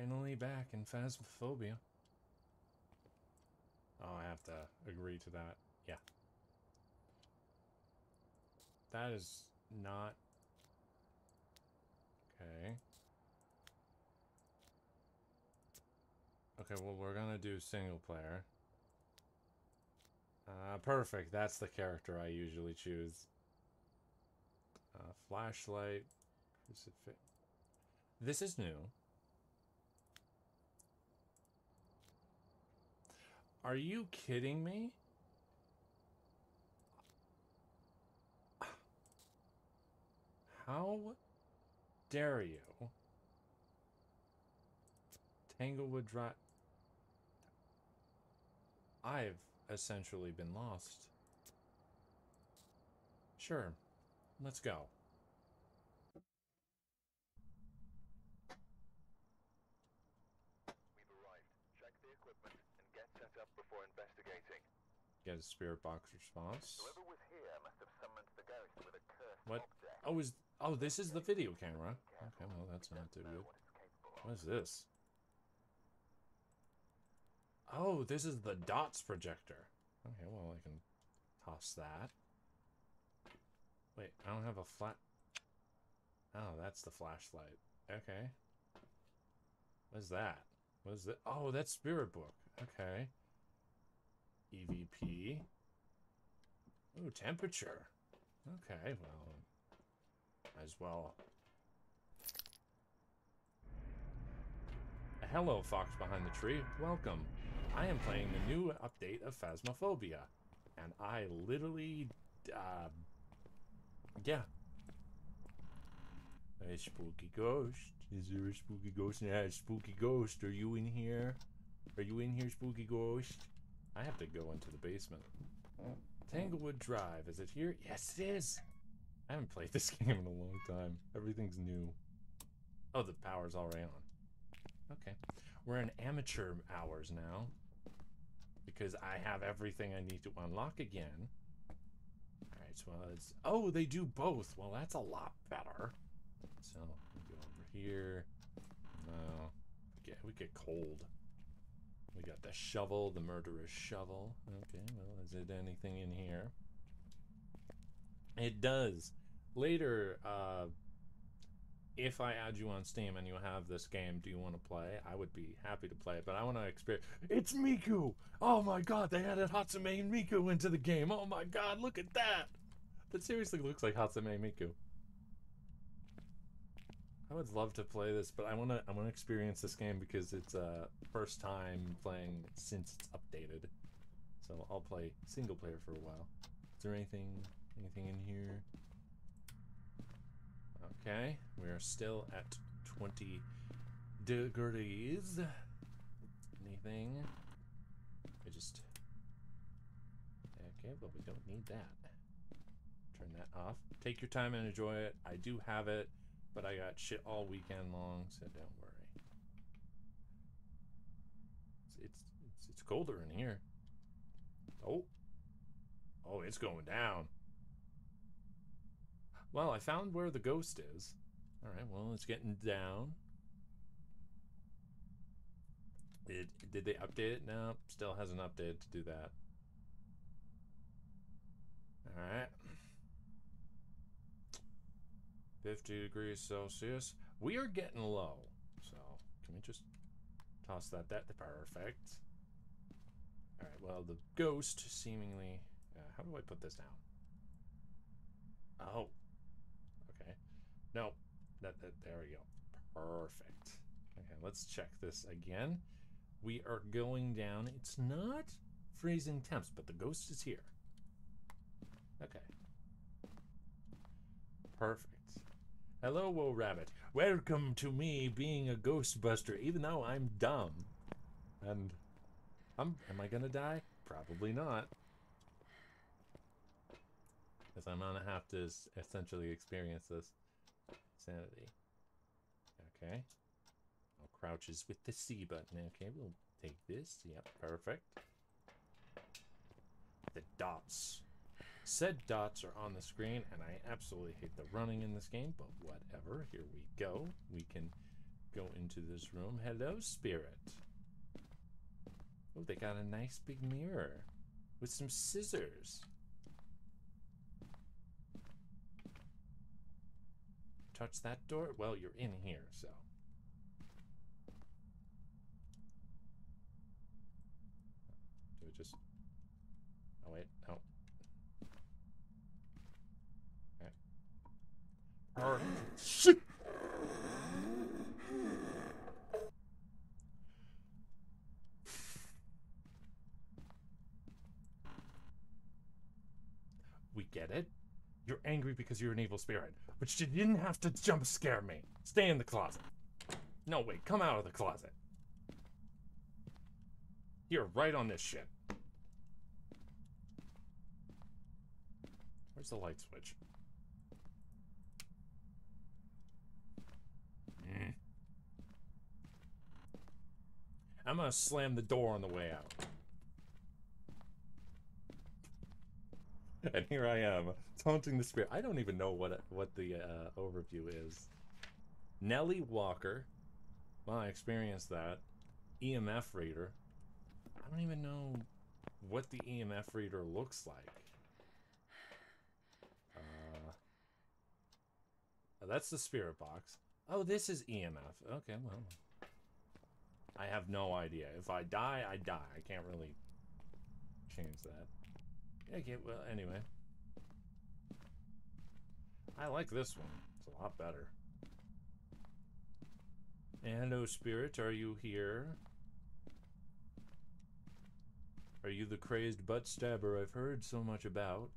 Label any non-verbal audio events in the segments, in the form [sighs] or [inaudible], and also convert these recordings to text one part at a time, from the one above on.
finally back in Phasmophobia. Oh, I have to agree to that. Yeah. That is not... Okay. Okay, well, we're gonna do single player. Uh, perfect. That's the character I usually choose. Uh, flashlight. This is new. Are you kidding me? How dare you? Tanglewood Drive. I've essentially been lost. Sure, let's go. We've arrived. Check the equipment and get set up before investigating. Get a spirit box response. Whoever was here must have summoned the ghost with a cursed What? object. Oh, is oh this is the video camera. Okay, well that's not too good. what it's capable of. What is this? Oh, this is the dots projector. Okay, well I can toss that. Wait, I don't have a flat. Oh, that's the flashlight. Okay. What is that? What is that? Oh, that's Spirit Book. Okay. EVP. Ooh, temperature. Okay, well, as well. Hello, Fox Behind the Tree. Welcome. I am playing the new update of Phasmophobia. And I literally, uh, yeah. A spooky ghost. Is there a spooky ghost? Yeah, spooky ghost. Are you in here? Are you in here, spooky ghost? I have to go into the basement. Oh. Tanglewood Drive, is it here? Yes, it is! I haven't played [laughs] this game in a long time. Everything's new. Oh, the power's already on. Okay. We're in amateur hours now. Because I have everything I need to unlock again. Alright, so it's... Oh, they do both! Well, that's a lot better. So, we go over here. No. Get, we get cold. We got the shovel, the murderous shovel. Okay, well, is it anything in here? It does. Later, uh, if I add you on Steam and you have this game, do you want to play? I would be happy to play it, but I want to experience. It's Miku! Oh my god, they added Hatsune and Miku into the game. Oh my god, look at that! That seriously looks like Hatsune Miku. I would love to play this, but I want to I want to experience this game because it's uh first time playing since it's updated. So I'll play single player for a while. Is there anything anything in here? Okay, we are still at 20 degrees. Anything? I just Okay, but we don't need that. Turn that off. Take your time and enjoy it. I do have it. But I got shit all weekend long, so don't worry. It's, it's, it's, it's colder in here. Oh. Oh, it's going down. Well, I found where the ghost is. Alright, well, it's getting down. Did, did they update it? No, still hasn't updated to do that. Alright. 50 degrees Celsius. We are getting low. So, can we just toss that? That perfect. All right. Well, the ghost seemingly. Uh, how do I put this down? Oh. Okay. No. That, that. There we go. Perfect. Okay. Let's check this again. We are going down. It's not freezing temps, but the ghost is here. Okay. Perfect. Hello, Woe Rabbit. Welcome to me being a Ghostbuster, even though I'm dumb. And I'm, am I gonna die? Probably not. Because I'm gonna have to essentially experience this sanity. Okay. Oh, crouches with the C button. Okay, we'll take this. Yep, perfect. The dots. Said dots are on the screen, and I absolutely hate the running in this game, but whatever. Here we go. We can go into this room. Hello, spirit. Oh, they got a nice big mirror with some scissors. Touch that door? Well, you're in here, so. Do it just... Oh, wait. No. We get it. You're angry because you're an evil spirit, but you didn't have to jump scare me. Stay in the closet. No, wait, come out of the closet. You're right on this shit. Where's the light switch? Mm. I'm gonna slam the door on the way out. And here I am, taunting the spirit. I don't even know what what the uh, overview is. Nellie Walker. Well, I experienced that. EMF reader. I don't even know what the EMF reader looks like. Uh, that's the spirit box. Oh, this is EMF. Okay, well. I have no idea. If I die, I die. I can't really change that. Okay, well, anyway. I like this one. It's a lot better. And Hello, Spirit. Are you here? Are you the crazed butt stabber I've heard so much about?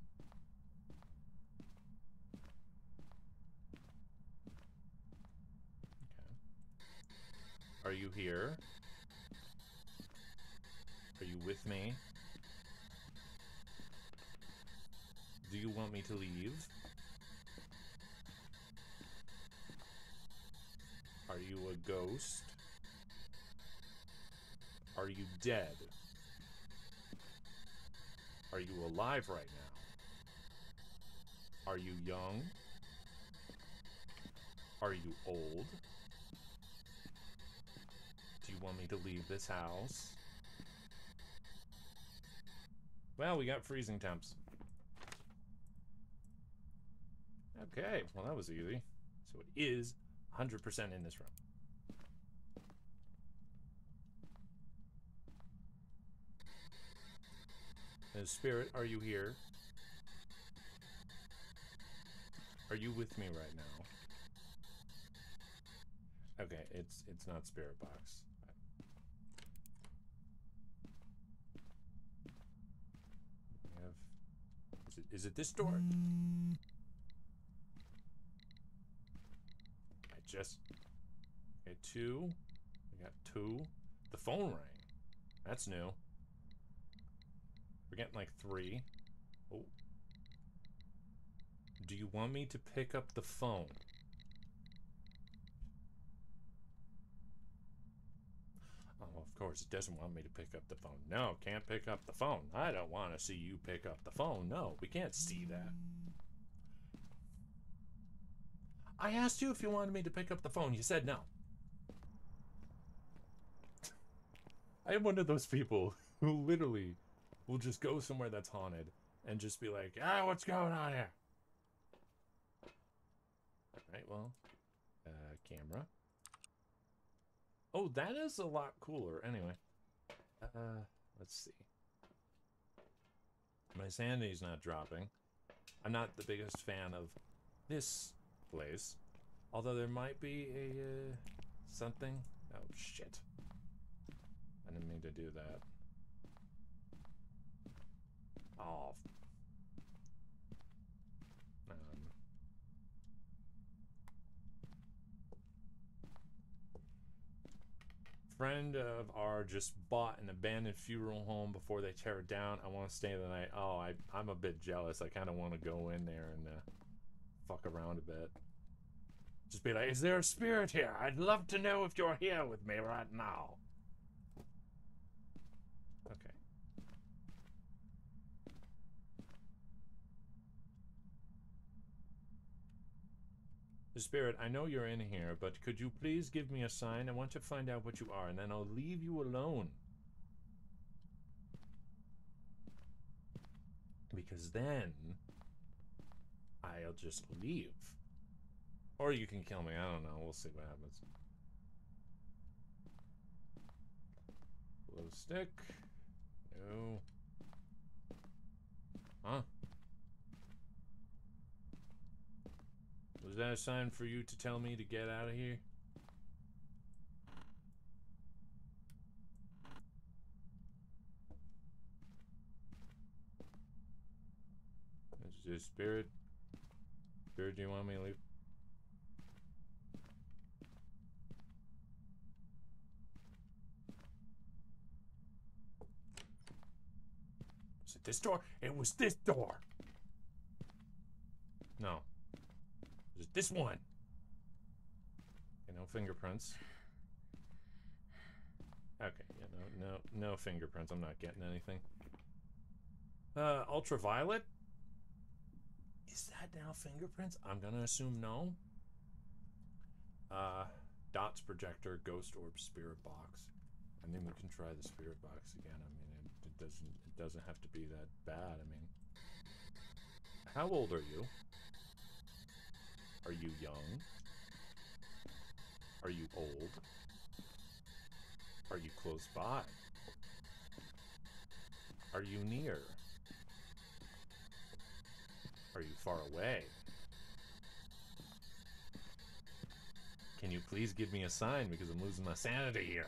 Are you here? Are you with me? Do you want me to leave? Are you a ghost? Are you dead? Are you alive right now? Are you young? Are you old? You want me to leave this house? Well, we got freezing temps. Okay, well that was easy. So it is 100% in this room. Uh, Spirit, are you here? Are you with me right now? Okay, it's it's not Spirit Box. We have is it is it this door? I just okay two. I got two. The phone rang. That's new. We're getting like three. Oh. Do you want me to pick up the phone? Oh, of course, it doesn't want me to pick up the phone. No, can't pick up the phone. I don't want to see you pick up the phone. No, we can't see that. I asked you if you wanted me to pick up the phone. You said no. [laughs] I am one of those people [laughs] who literally will just go somewhere that's haunted and just be like, ah, what's going on here? Alright, well, uh, camera. Oh, that is a lot cooler. Anyway, uh, let's see. My sanity's not dropping. I'm not the biggest fan of this place. Although there might be a, uh, something. Oh, shit. I didn't mean to do that. Oh. Friend of our just bought an abandoned funeral home before they tear it down. I want to stay the night. Oh, I, I'm a bit jealous. I kind of want to go in there and uh, fuck around a bit. Just be like, is there a spirit here? I'd love to know if you're here with me right now. Spirit, I know you're in here, but could you please give me a sign? I want to find out what you are, and then I'll leave you alone. Because then I'll just leave. Or you can kill me. I don't know. We'll see what happens. Glow stick. No. Huh? Was that a sign for you to tell me to get out of here? Is this spirit? Spirit, do you want me to leave? Was it this door? It was this door! No. It this one? Okay, no fingerprints. Okay, yeah, no, no, no fingerprints. I'm not getting anything. Uh, ultraviolet? Is that now fingerprints? I'm gonna assume no. Uh, dots projector, ghost orb, spirit box. I think we can try the spirit box again. I mean, it, it doesn't it doesn't have to be that bad. I mean, how old are you? Are you young? Are you old? Are you close by? Are you near? Are you far away? Can you please give me a sign because I'm losing my sanity here?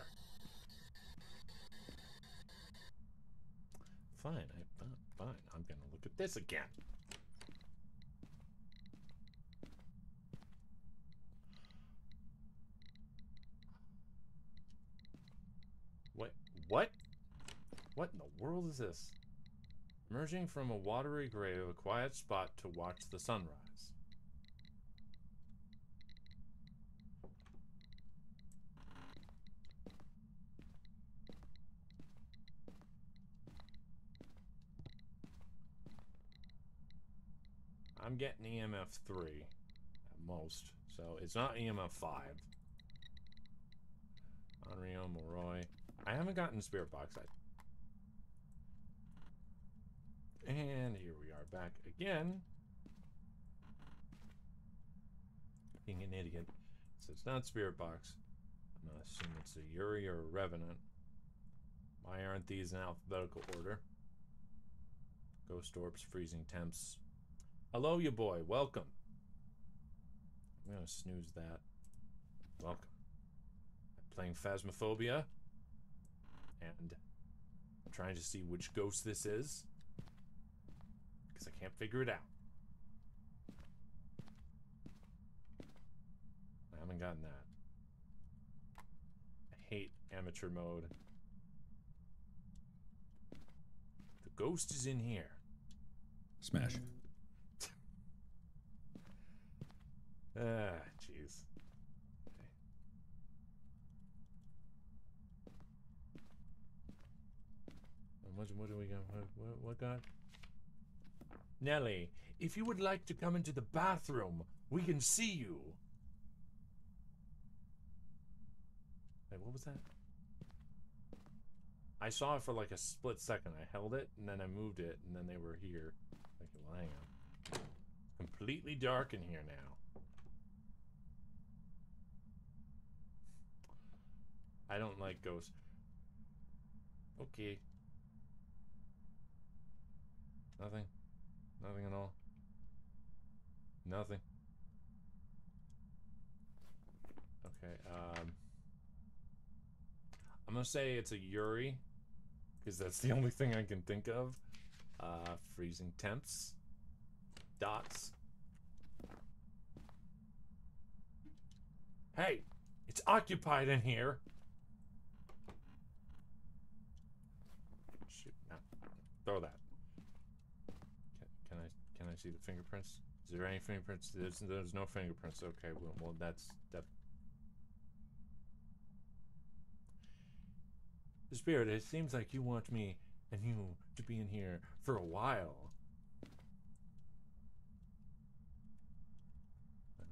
Fine, I, fine, fine. I'm gonna look at this again. What? What? What in the world is this? Emerging from a watery grave, a quiet spot to watch the sunrise. I'm getting EMF 3 at most, so it's not EMF 5. Onryo, Moroi. I haven't gotten Spirit Box. I... And here we are back again. Being an idiot. So it's not Spirit Box. I'm gonna assume it's a Yuri or a Revenant. Why aren't these in alphabetical order? Ghost orbs, freezing temps. Hello, you boy. Welcome. I'm gonna snooze that. Welcome. I'm playing Phasmophobia. And I'm trying to see which ghost this is. Because I can't figure it out. I haven't gotten that. I hate amateur mode. The ghost is in here. Smash. [laughs] Ah, jeez. And What, what do we got? What, what, what got? Nelly, if you would like to come into the bathroom, we can see you. Wait, what was that? I saw it for like a split second. I held it, and then I moved it, and then they were here. Like, well, hang on. Completely dark in here now. I don't like ghosts. Okay. Nothing. Nothing at all. Nothing. Okay, um I'm gonna say it's a Yuri because that's the [laughs] only thing I can think of. Uh freezing temps. Dots. Hey, it's occupied in here. Shoot, no. Throw that. See the fingerprints? Is there any fingerprints? There's, there's no fingerprints. Okay, well, well that's that. Spirit. It seems like you want me and you to be in here for a while.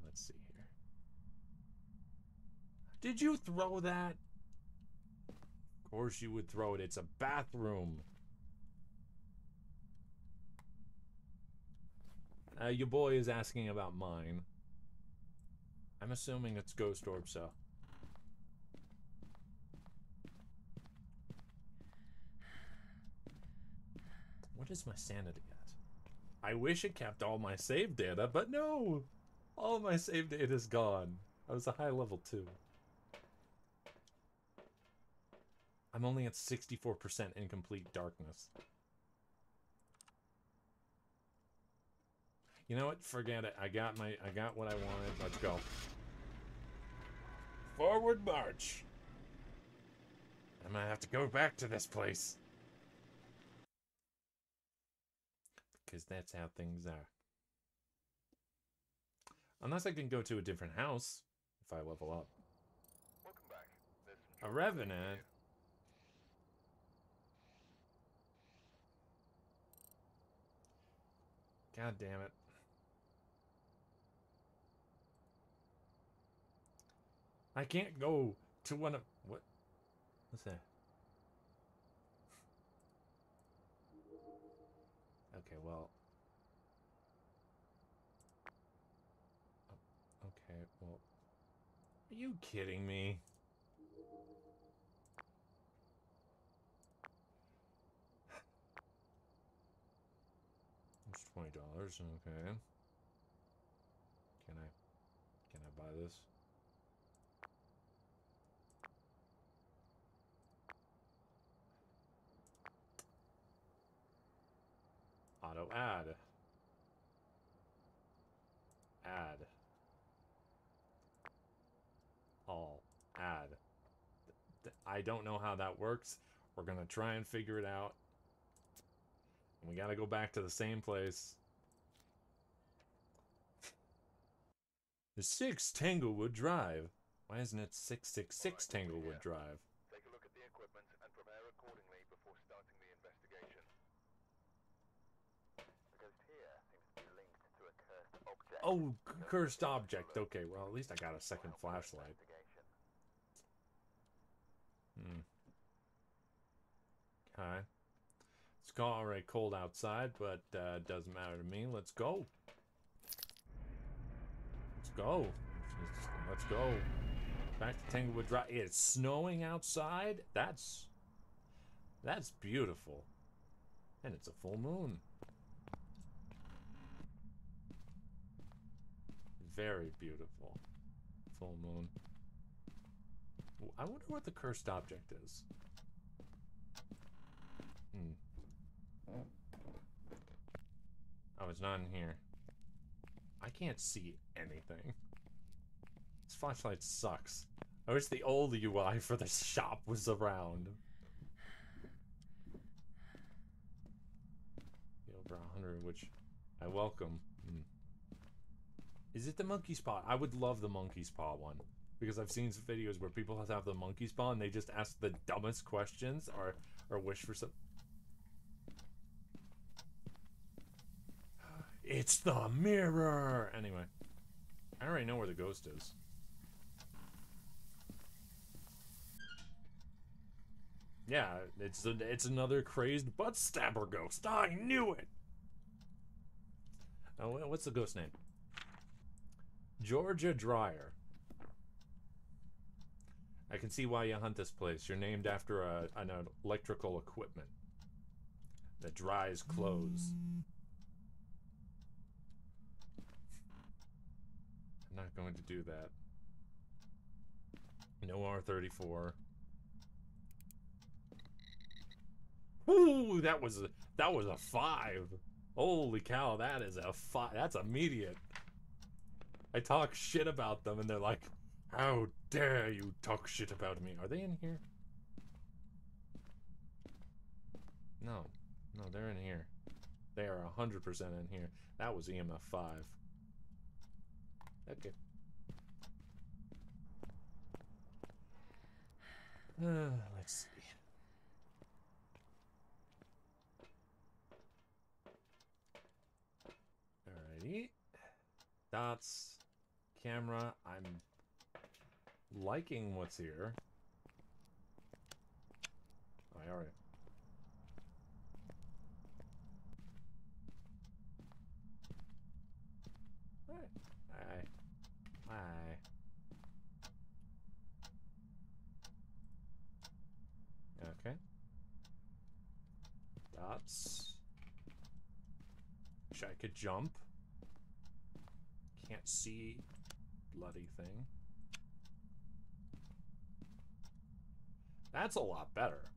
Let's see here. Did you throw that? Of course you would throw it. It's a bathroom. Uh, your boy is asking about mine. I'm assuming it's Ghost Orb, so. What is my sanity at? I wish it kept all my save data, but no! All my save data is gone. I was a high level too. I'm only at 64% incomplete darkness. You know what? Forget it. I got my I got what I wanted. Let's go. Forward march. I'm gonna have to go back to this place. Because that's how things are. Unless I can go to a different house if I level up. Welcome back. A revenant. God damn it. I can't go to one of what? What's that? Okay, well. Oh, okay, well. Are you kidding me? It's twenty dollars. Okay. Can I? Can I buy this? Auto add. Add. All. Add. I don't know how that works. We're gonna try and figure it out. And we gotta go back to the same place. The 6 Tanglewood Drive. Why isn't it 666 Tanglewood Drive? Take a look at the equipment and prepare accordingly before starting the investigation. The ghost here seems to be linked to a cursed object. Oh, cursed object. Okay, well, at least I got a second flashlight. Hmm. Okay. It's already cold outside, but uh, doesn't matter to me. Let's go. Let's go. Let's go. Back to Tanglewood Drive. It's snowing outside. That's that's beautiful, and it's a full moon. Very beautiful, full moon. I wonder what the cursed object is. Hmm. Oh, it's not in here. I can't see anything. This flashlight sucks. I wish the old UI for the shop was around. Be Over a hundred, which I welcome. Is it the monkey spot? I would love the monkey spot one because I've seen some videos where people have the monkey spot and they just ask the dumbest questions or or wish for some. It's the mirror. Anyway, I already know where the ghost is. Yeah, it's a, it's another crazed butt stabber ghost. I knew it. Oh, what's the ghost name? Georgia Dryer. I can see why you hunt this place. You're named after a, an electrical equipment that dries clothes. I'm not going to do that. No R34. Ooh, that was a that was a five. Holy cow, that is a five. That's immediate. I talk shit about them, and they're like, "How dare you talk shit about me?" Are they in here? No, no, they're in here. They are hundred percent in here. That was EMF five. Okay. Uh, [sighs] let's see. Alrighty. Dots. Camera. I'm liking what's here. Oh, I already. Alright. Aye. Aye. Okay. Dots. Wish I could jump. Can't see bloody thing. That's a lot better.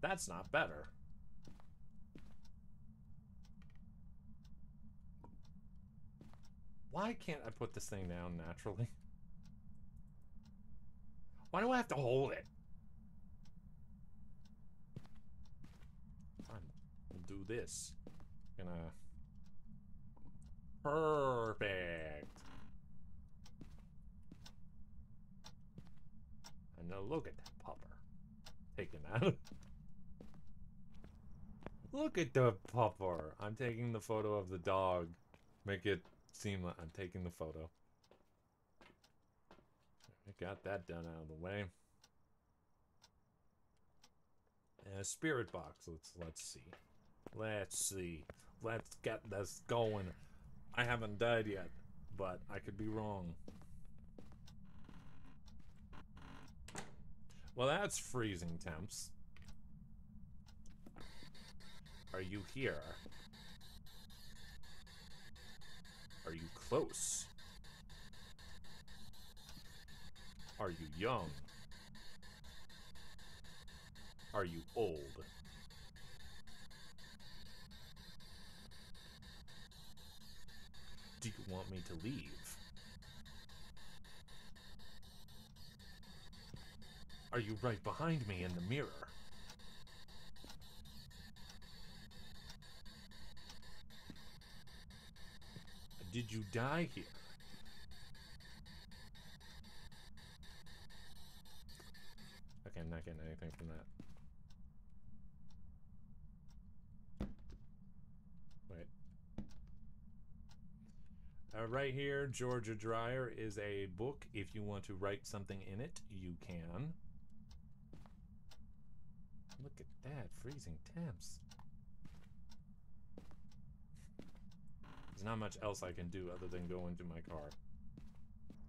That's not better. Why can't I put this thing down naturally? [laughs] Why do I have to hold it? Fine. We'll do this. Gonna. Perfect. Now look at that pupper. Taking that. [laughs] look at the pupper. I'm taking the photo of the dog. Make it seem like I'm taking the photo. I got that done out of the way. And a spirit box. Let's let's see. Let's see. Let's get this going. I haven't died yet, but I could be wrong. Well, that's freezing temps. Are you here? Are you close? Are you young? Are you old? Do you want me to leave? Are you right behind me in the mirror? Did you die here? Okay, I'm not getting anything from that. Wait. Uh, right here, Georgia Dreyer is a book. If you want to write something in it, you can. Look at that, freezing temps. There's not much else I can do other than go into my car.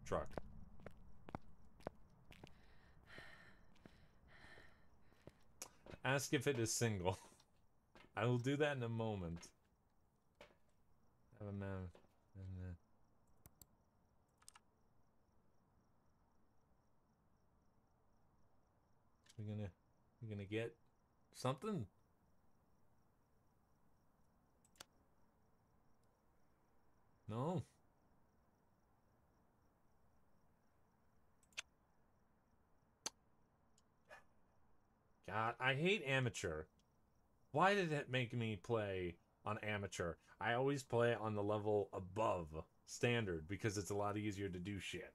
Truck. Ask if it is single. [laughs] I will do that in a moment. Have a man. And, uh, we gonna we gonna get something? No. God, I hate amateur. Why did it make me play on amateur? I always play on the level above standard because it's a lot easier to do shit.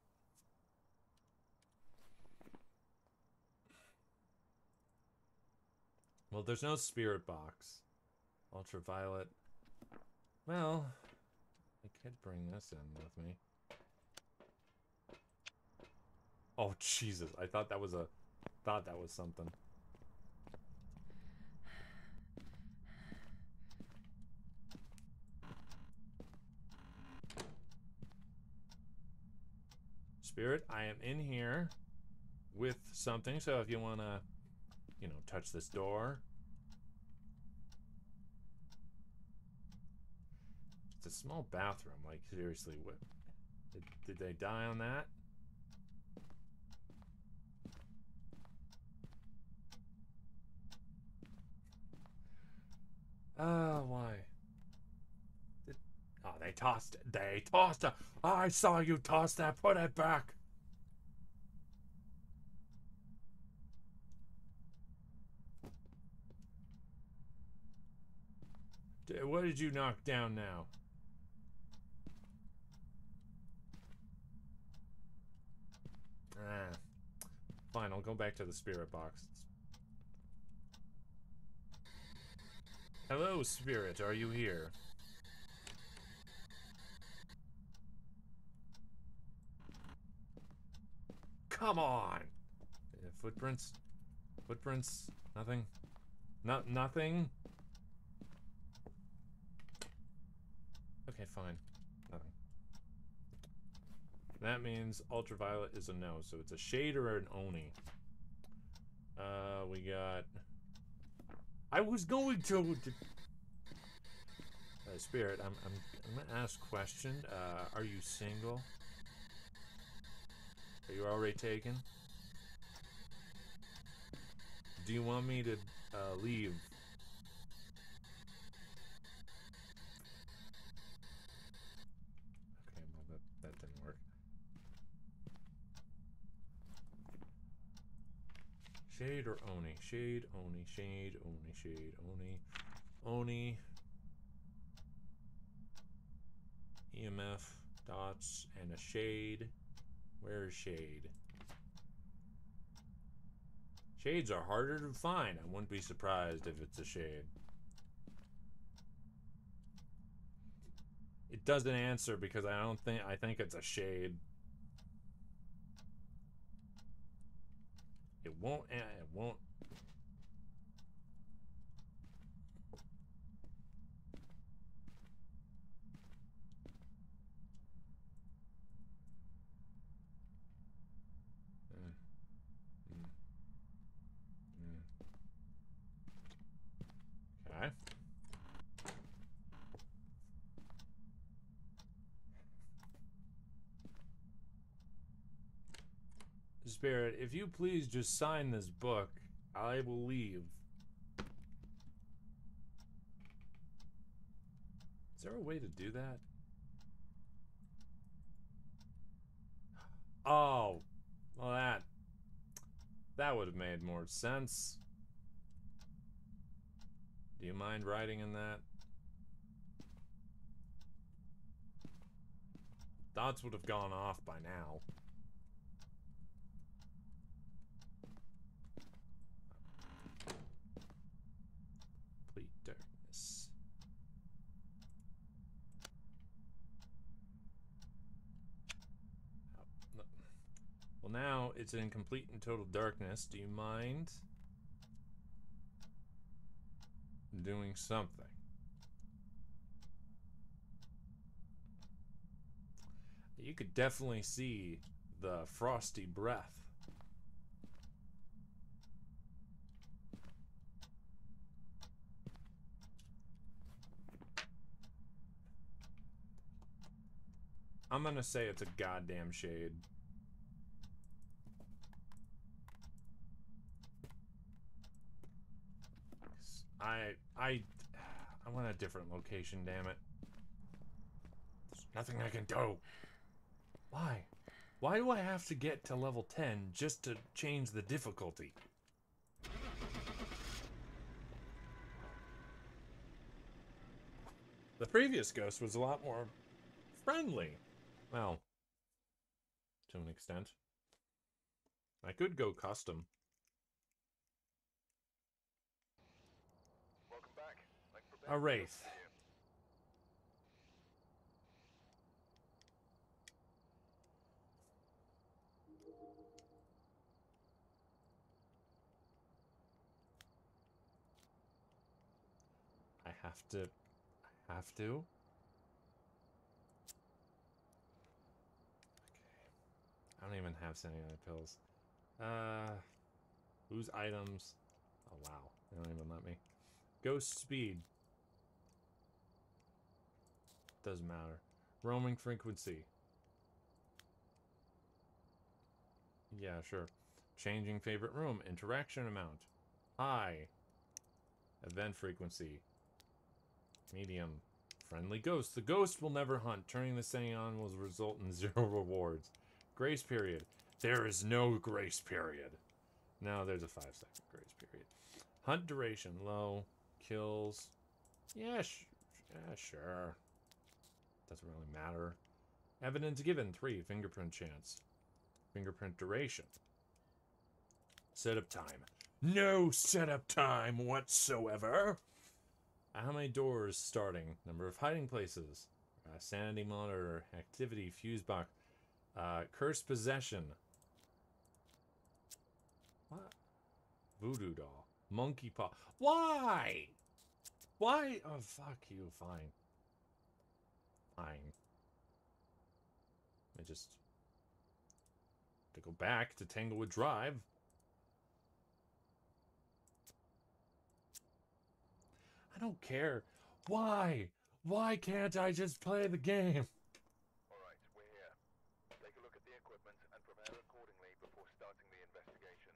Well, there's no spirit box. Ultraviolet. Well, I could bring this in with me. Oh Jesus! I thought that was a, thought that was something. Spirit, I am in here with something. So if you want to, you know, touch this door. It's a small bathroom. Like, seriously, what? Did, did they die on that? Oh, why? Did, oh, they tossed it. They tossed it. I saw you toss that. Put it back. What did you knock down now? Ah. Fine, I'll go back to the spirit box. Hello, spirit. Are you here? Come on. Footprints. Footprints. Nothing. Not nothing. Okay, fine. Nothing. That means ultraviolet is a no, so it's a shade or an oni. Uh, we got. I was going to. Uh, Spirit, I'm, I'm, I'm gonna ask question. Uh, are you single? Are you already taken? Do you want me to uh, leave? Okay, well that that didn't work. Shade or Oni? Shade, Oni, Shade, Oni, Shade, Oni, Oni. EMF, dots, and a shade. Where is shade? Shades are harder to find. I wouldn't be surprised if it's a shade. It doesn't answer because I don't think I think it's a shade. It won't. a- It won't. Mm. Mm. Mm. Okay. Spirit, if you please just sign this book, I will leave. Is there a way to do that? Oh, well that That would have made more sense. Do you mind writing in that? Dots would have gone off by now. Complete darkness. Oh, no. Well, now it's in complete and total darkness. Do you mind doing something? You could definitely see the frosty breath. I'm gonna say it's a goddamn shade. I I I want a different location, damn it. There's nothing I can do. Why? Why do I have to get to level 10 just to change the difficulty? The previous ghost was a lot more friendly. Well, to an extent. I could go custom. Welcome back. I've prepared A wraith. I have to. I have to. Okay. I don't even have cyanide pills. Uh, whose items? Oh wow, they don't even let me. Ghost speed. Doesn't matter. Roaming frequency. Yeah, sure. Changing favorite room. Interaction amount. High. Event frequency. Medium. Friendly ghost. The ghost will never hunt. Turning this thing on will result in [laughs] zero rewards. Grace period. There is no grace period. No, there's a five second grace period. Hunt duration. Low. Kills. Yeah, yeah sure. Doesn't really matter. Evidence given. Three. Fingerprint chance. Fingerprint duration. Setup time. No setup time whatsoever. How many doors starting? Number of hiding places. Uh, sanity monitor. Activity. Fuse box. Uh, cursed possession. What? Voodoo doll. Monkey paw. Why? Why? Oh, fuck you. Fine. I just to go back to Tanglewood Drive. I don't care. Why? Why can't I just play the game? Alright, we're here. Take a look at the equipment and prepare accordingly before starting the investigation.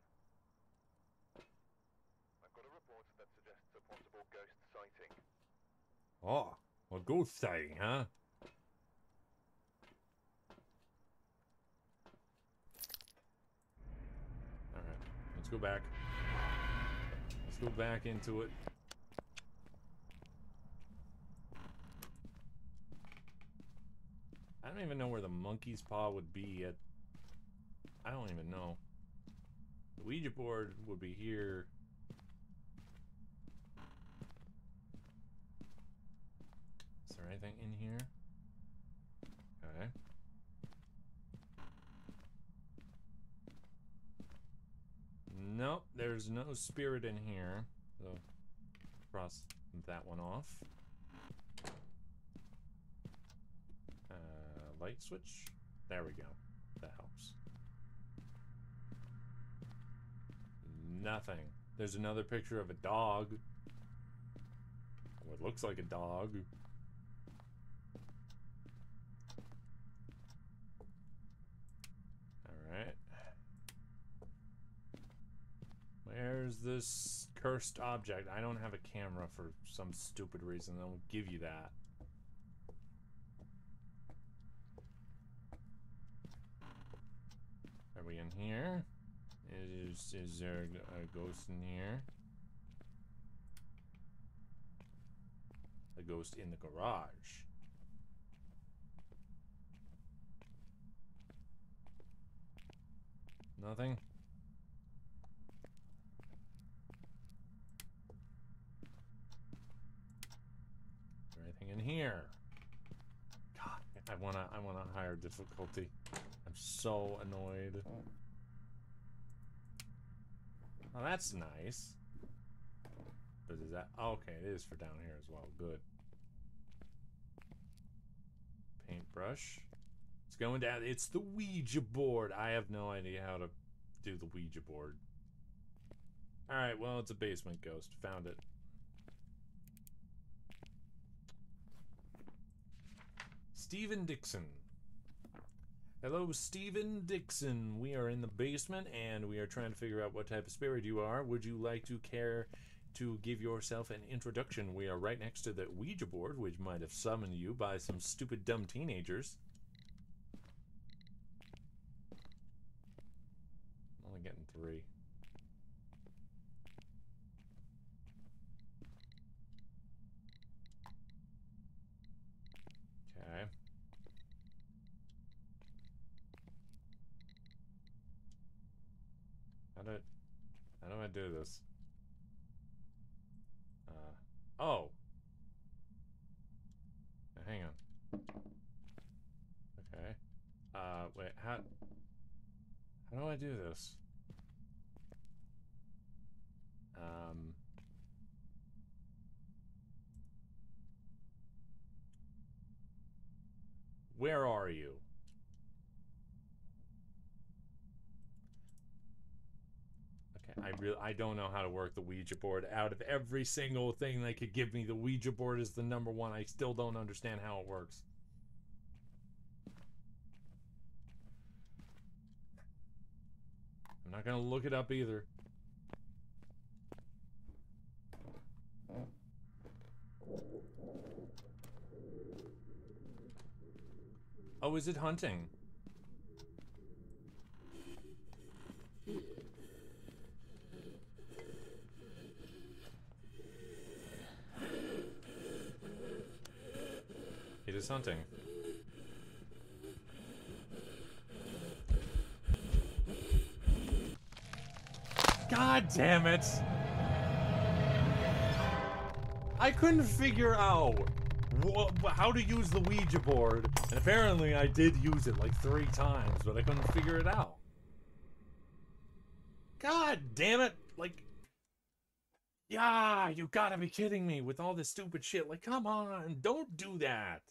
I've got a report that suggests a possible ghost sighting. Oh, a ghost sighting, huh? Alright, let's go back. Let's go back into it. I don't even know where the monkey's paw would be at. I don't even know. The Ouija board would be here. Is there anything in here? Okay. Nope, there's no spirit in here. So, cross that one off. Uh, light switch? There we go. That helps. Nothing. There's another picture of a dog. What looks like a dog. Alright. Where's this cursed object? I don't have a camera for some stupid reason. I will give you that. Are we in here? Is is there a ghost in here? A ghost in the garage. Nothing. Anything in here? God, I wanna I wanna higher difficulty. I'm so annoyed. Oh, that's nice. But is that oh, okay? It is for down here as well. Good. Paintbrush. It's going down. It's the Ouija board. I have no idea how to do the Ouija board. All right. Well, it's a basement ghost. Found it. Stephen Dixon. Hello, Stephen Dixon. We are in the basement and we are trying to figure out what type of spirit you are. Would you like to care to give yourself an introduction? We are right next to the Ouija board, which might have summoned you by some stupid, dumb teenagers. I'm only getting three. Okay. How do how do I do this? Uh oh. Now, hang on. Okay. Uh wait, how how do I do this? Um Where are you? Okay, I really I don't know how to work the Ouija board. Out of every single thing they could give me, the Ouija board is the number one. I still don't understand how it works. I'm not gonna look it up either. Oh, is it hunting? Is hunting. God damn it! I couldn't figure out how to use the Ouija board, and apparently I did use it like three times, but I couldn't figure it out. God damn it! Like, yeah, you gotta be kidding me with all this stupid shit. Like, come on, don't do that.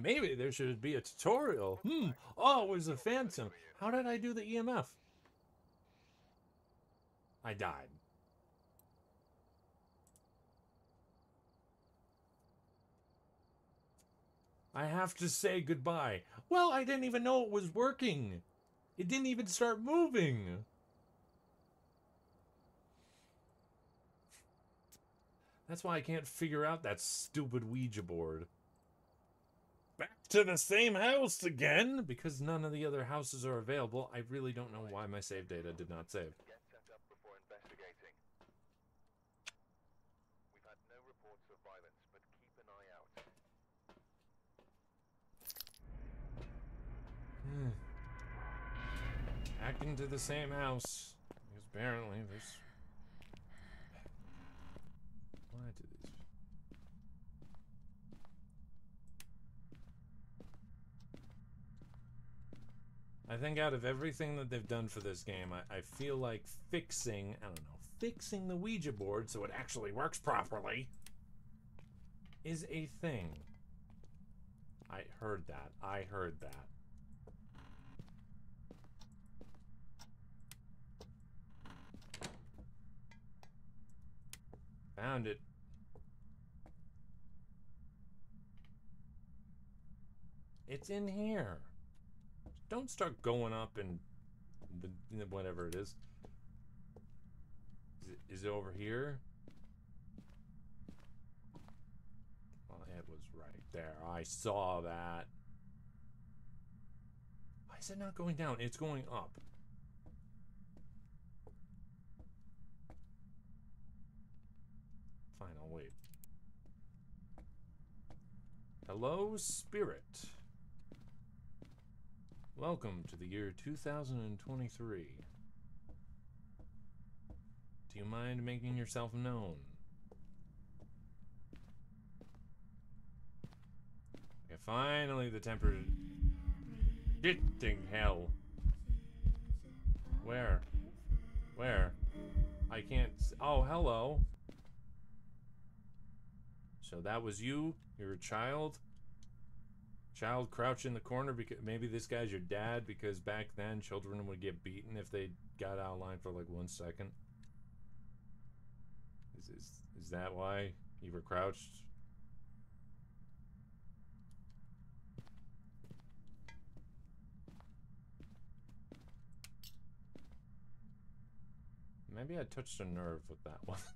Maybe there should be a tutorial. Hmm. Oh, it was a phantom. How did I do the EMF? I died. I have to say goodbye. Well, I didn't even know it was working. It didn't even start moving. That's why I can't figure out that stupid Ouija board. To the same house again? Because none of the other houses are available, I really don't know why my save data did not save. Hmm. Back into the same house. Because apparently there's. Why do these? I think out of everything that they've done for this game, I, I feel like fixing, I don't know, fixing the Ouija board so it actually works properly is a thing. I heard that. I heard that. Found it. It's in here don't start going up and whatever it is. Is it, is it over here? Well, it was right there. I saw that. Why is it not going down? It's going up. Fine, I'll wait. Hello, spirit. Welcome to the year 2023. Do you mind making yourself known? Okay, finally the temper... Shitting hell. Where? Where? I can't... Oh, hello. So that was you? You're a child? Child crouch in the corner because maybe this guy's your dad because back then children would get beaten if they got out of line for like one second. Is is, is that why you were crouched? Maybe I touched a nerve with that one. [laughs]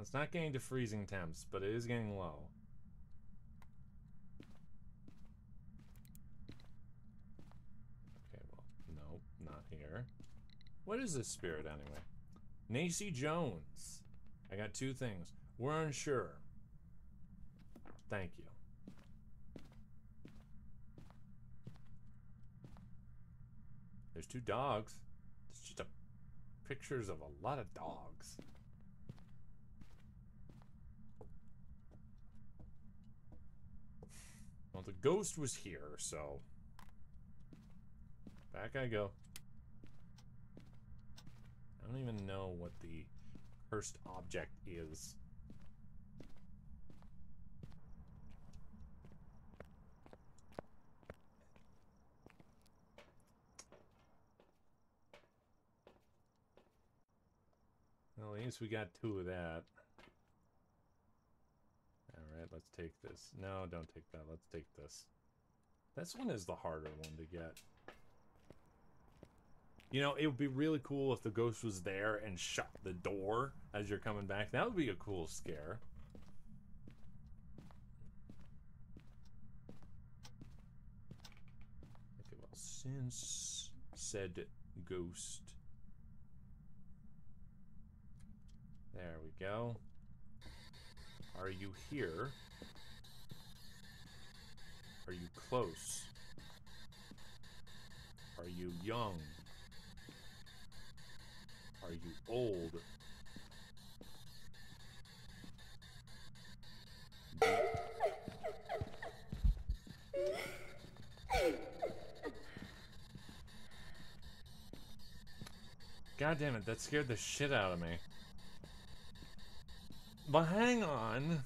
It's not getting to freezing temps, but it is getting low. Okay, well, nope, not here. What is this spirit anyway? Nacy Jones. I got two things. We're unsure. Thank you. There's two dogs. It's just a pictures of a lot of dogs. Well, the ghost was here, so back I go. I don't even know what the cursed object is. Well, at least we got two of that. Alright, let's take this. No, don't take that. Let's take this. This one is the harder one to get. You know, it would be really cool if the ghost was there and shut the door as you're coming back. That would be a cool scare. Okay, well, since said ghost. There we go. Are you here? Are you close? Are you young? Are you old? God damn it, that scared the shit out of me. But hang on.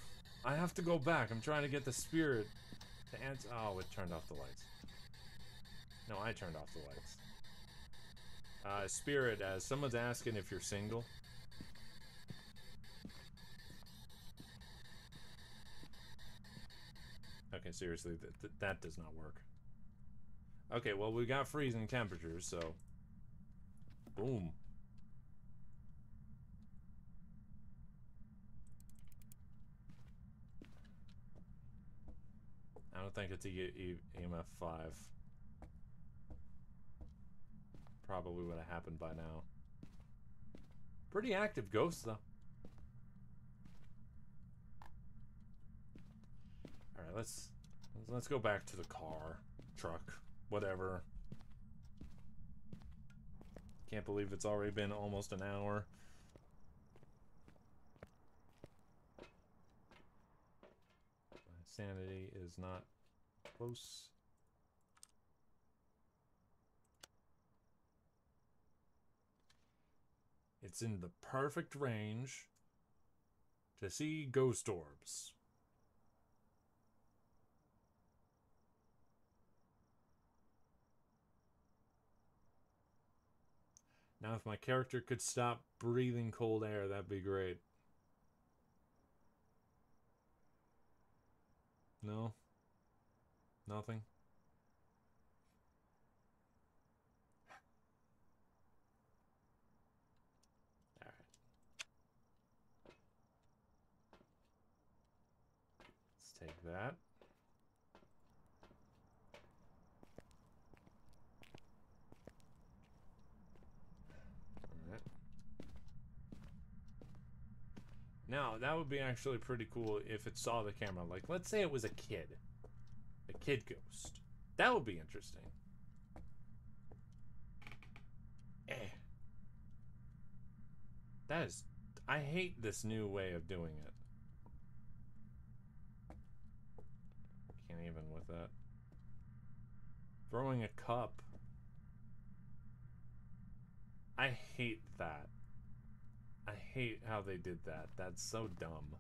I have to go back. I'm trying to get the spirit to answer. Oh, it turned off the lights. No, I turned off the lights. Uh, spirit, as someone's asking if you're single. Okay, seriously, th th that does not work. Okay, well, we got freezing temperatures, so. Boom. I don't think it's a EMF 5. Probably would have happened by now. Pretty active ghost, though. Alright, let's let's go back to the car, truck, whatever. Can't believe it's already been almost an hour. My sanity is not close. It's in the perfect range to see ghost orbs. Now, if my character could stop breathing cold air, that'd be great. No? Nothing? Take that. Now, that would be actually pretty cool if it saw the camera. Like, let's say it was a kid. A kid ghost. That would be interesting. Eh. That is. I hate this new way of doing it. Even with that. Throwing a cup. I hate that. I hate how they did that. That's so dumb.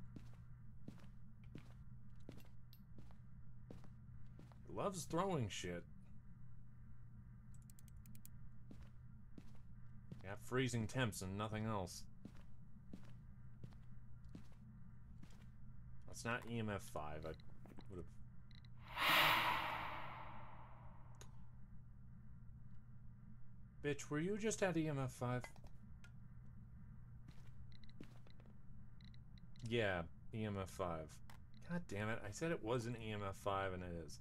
Loves throwing shit. Got freezing temps and nothing else. That's not EMF 5. I. [sighs] Bitch, were you just at EMF 5? Yeah, EMF 5. God damn it. I said it wasn't EMF 5 and it is.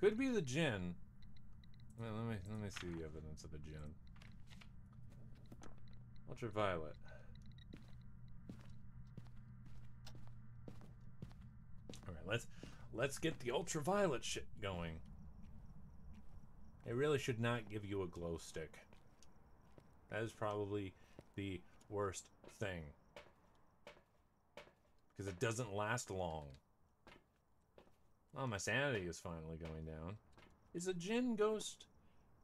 Could be the Jinn. Well, let me let me see the evidence of the Jinn. Ultraviolet. Alright, let's let's get the ultraviolet shit going. It really should not give you a glow stick. That is probably the worst thing because it doesn't last long. Oh, my sanity is finally going down. Is a Jinn ghost?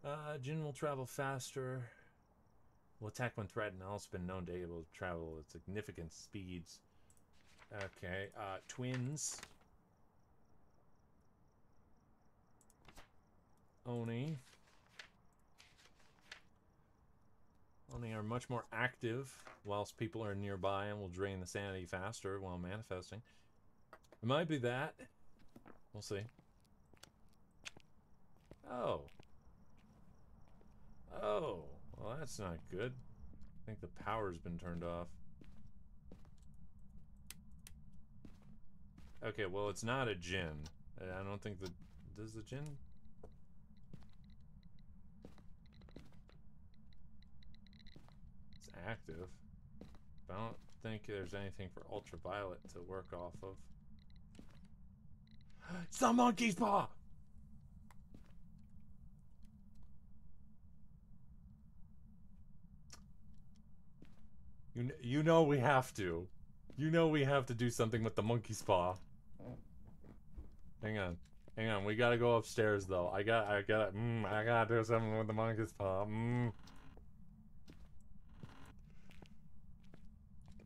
Uh, Jinn will travel faster. Will attack when threatened. Also been known to be able to travel at significant speeds. Okay, uh, twins. Oni. Oni are much more active whilst people are nearby and will drain the sanity faster while manifesting. It might be that. We'll see. Oh. Oh. Well, that's not good. I think the power's been turned off. Okay, well, it's not a Jinn. I don't think the... Does the Jinn active. But I don't think there's anything for ultraviolet to work off of. [gasps] it's the monkey's paw! You, you know we have to. You know we have to do something with the monkey's paw. Hang on. Hang on, we gotta go upstairs though. I got I gotta mm, I gotta do something with the monkey's paw. Mm.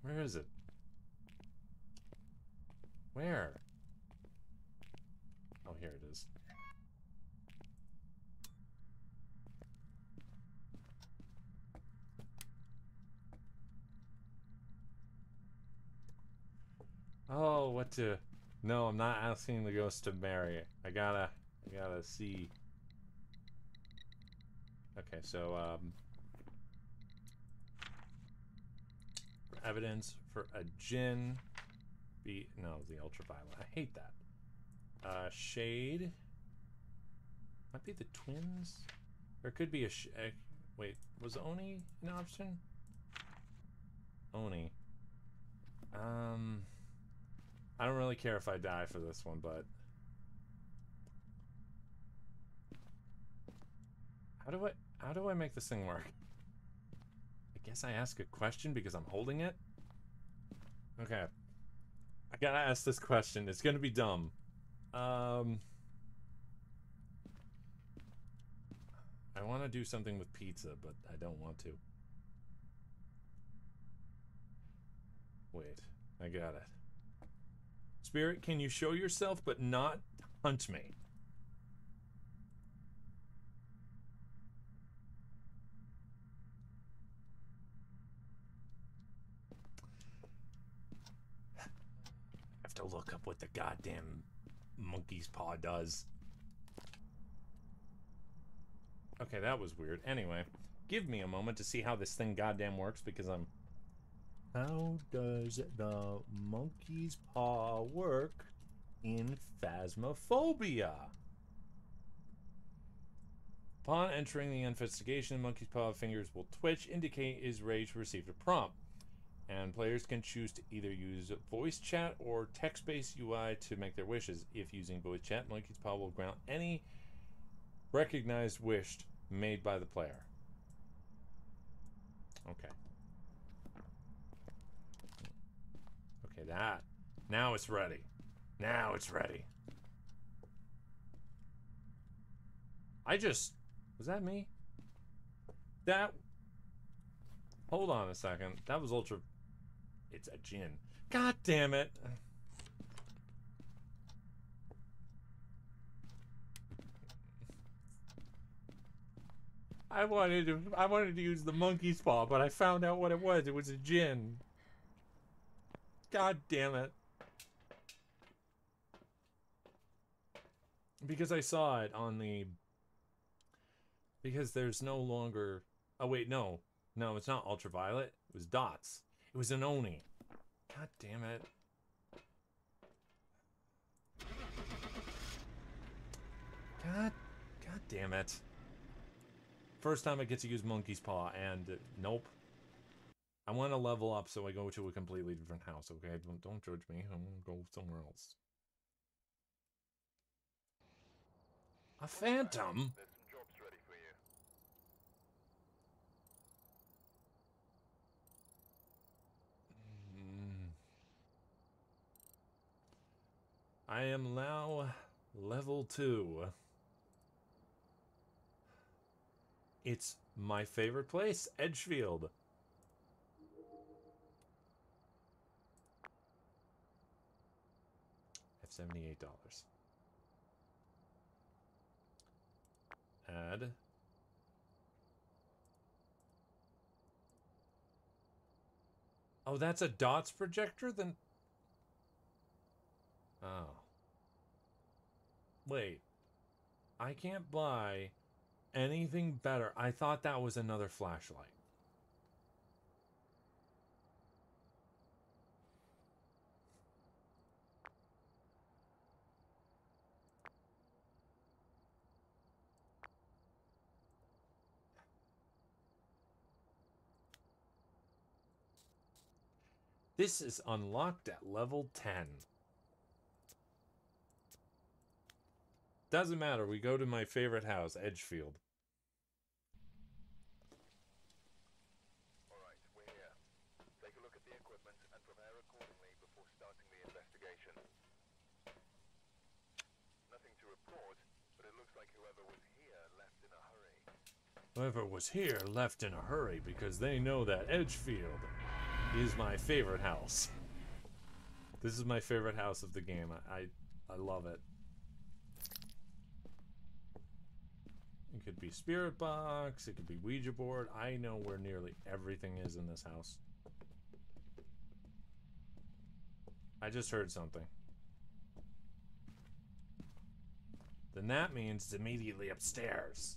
Where is it? Where? Oh, here it is. Oh, what to... No, I'm not asking the ghost to marry. I gotta... I gotta see... Okay, so, um... evidence for a Jinn. Be no, the ultraviolet. I hate that. Uh, shade. Might be the twins, or it could be a. Sh uh, wait, was Oni an option? Oni. Um, I don't really care if I die for this one, but how do I how do I make this thing work? Guess I ask a question because I'm holding it? Okay. I gotta ask this question. It's gonna be dumb. Um... I want to do something with pizza, but I don't want to. Wait, I got it. Spirit, can you show yourself but not hunt me? To look up what the goddamn monkey's paw does. Okay, that was weird. Anyway, give me a moment to see how this thing goddamn works because I'm... How does the monkey's paw work in Phasmophobia? Upon entering the investigation, the monkey's paw fingers will twitch, indicate is ready to receive a prompt. And players can choose to either use voice chat or text-based UI to make their wishes. If using voice chat, Monkey's Paw will grant any recognized wish made by the player. Okay. Okay, that. Now it's ready. Now it's ready. I just... Was that me? That... Hold on a second. That was ultra... It's a Jinn. God damn it. I wanted to I wanted to use the monkey's paw, but I found out what it was. It was a Jinn. God damn it. Because I saw it on the because there's no longer Oh wait, no. No, it's not ultraviolet. It was dots. It was an Oni. God damn it. God God damn it. First time I get to use Monkey's Paw, and uh, nope. I want to level up, so I go to a completely different house, okay? Don't, don't judge me. I'm gonna go somewhere else. A phantom? There's some jobs ready for you. Mm. I am now level 2. It's my favorite place, Edgefield. I have seventy-eight dollars. Add. Oh, that's a dots projector? Then. Oh. Wait. I can't buy anything better. I thought that was another flashlight. This is unlocked at level 10. Doesn't matter. We go to my favorite house, Edgefield. Alright, we're here. Take a look at the equipment and prepare accordingly before starting the investigation. Nothing to report, but it looks like whoever was here left in a hurry. Whoever was here left in a hurry because they know that Edgefield is my favorite house. This is my favorite house of the game. I, I, I love it. Could be Spirit Box, it could be Ouija Board. I know where nearly everything is in this house. I just heard something. Then that means it's immediately upstairs.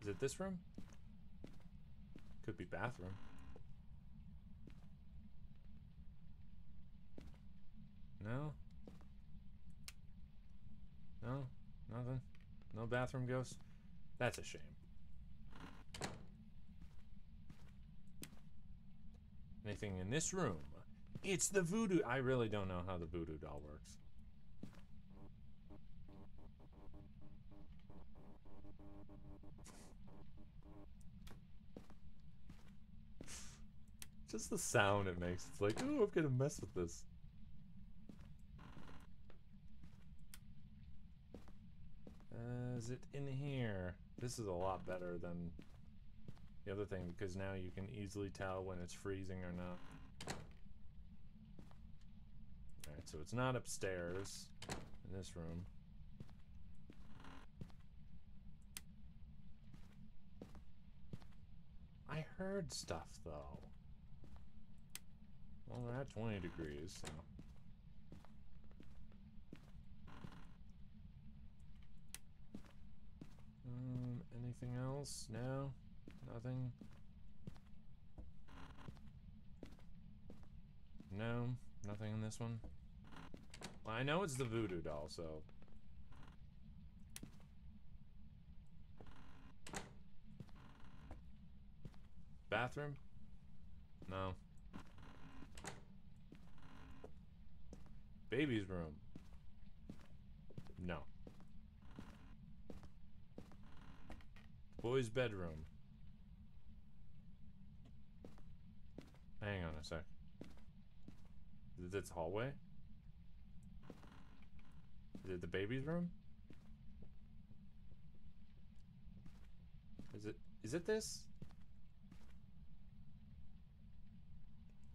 Is it this room? Could be bathroom. No? No? Nothing? No bathroom ghosts? That's a shame. Anything in this room? It's the voodoo. I really don't know how the voodoo doll works. Just the sound it makes. It's like, oh, I'm gonna mess with this. Is it in here? This is a lot better than the other thing because now you can easily tell when it's freezing or not. Alright, so it's not upstairs in this room. I heard stuff though. Well, we're at 20 degrees, so. Um, anything else? No? Nothing? No? Nothing in this one? Well, I know it's the voodoo doll, so. bathroom? No. Baby's room? No. Boy's bedroom? Hang on a sec. Is it this hallway? Is it the baby's room? Is it is it this?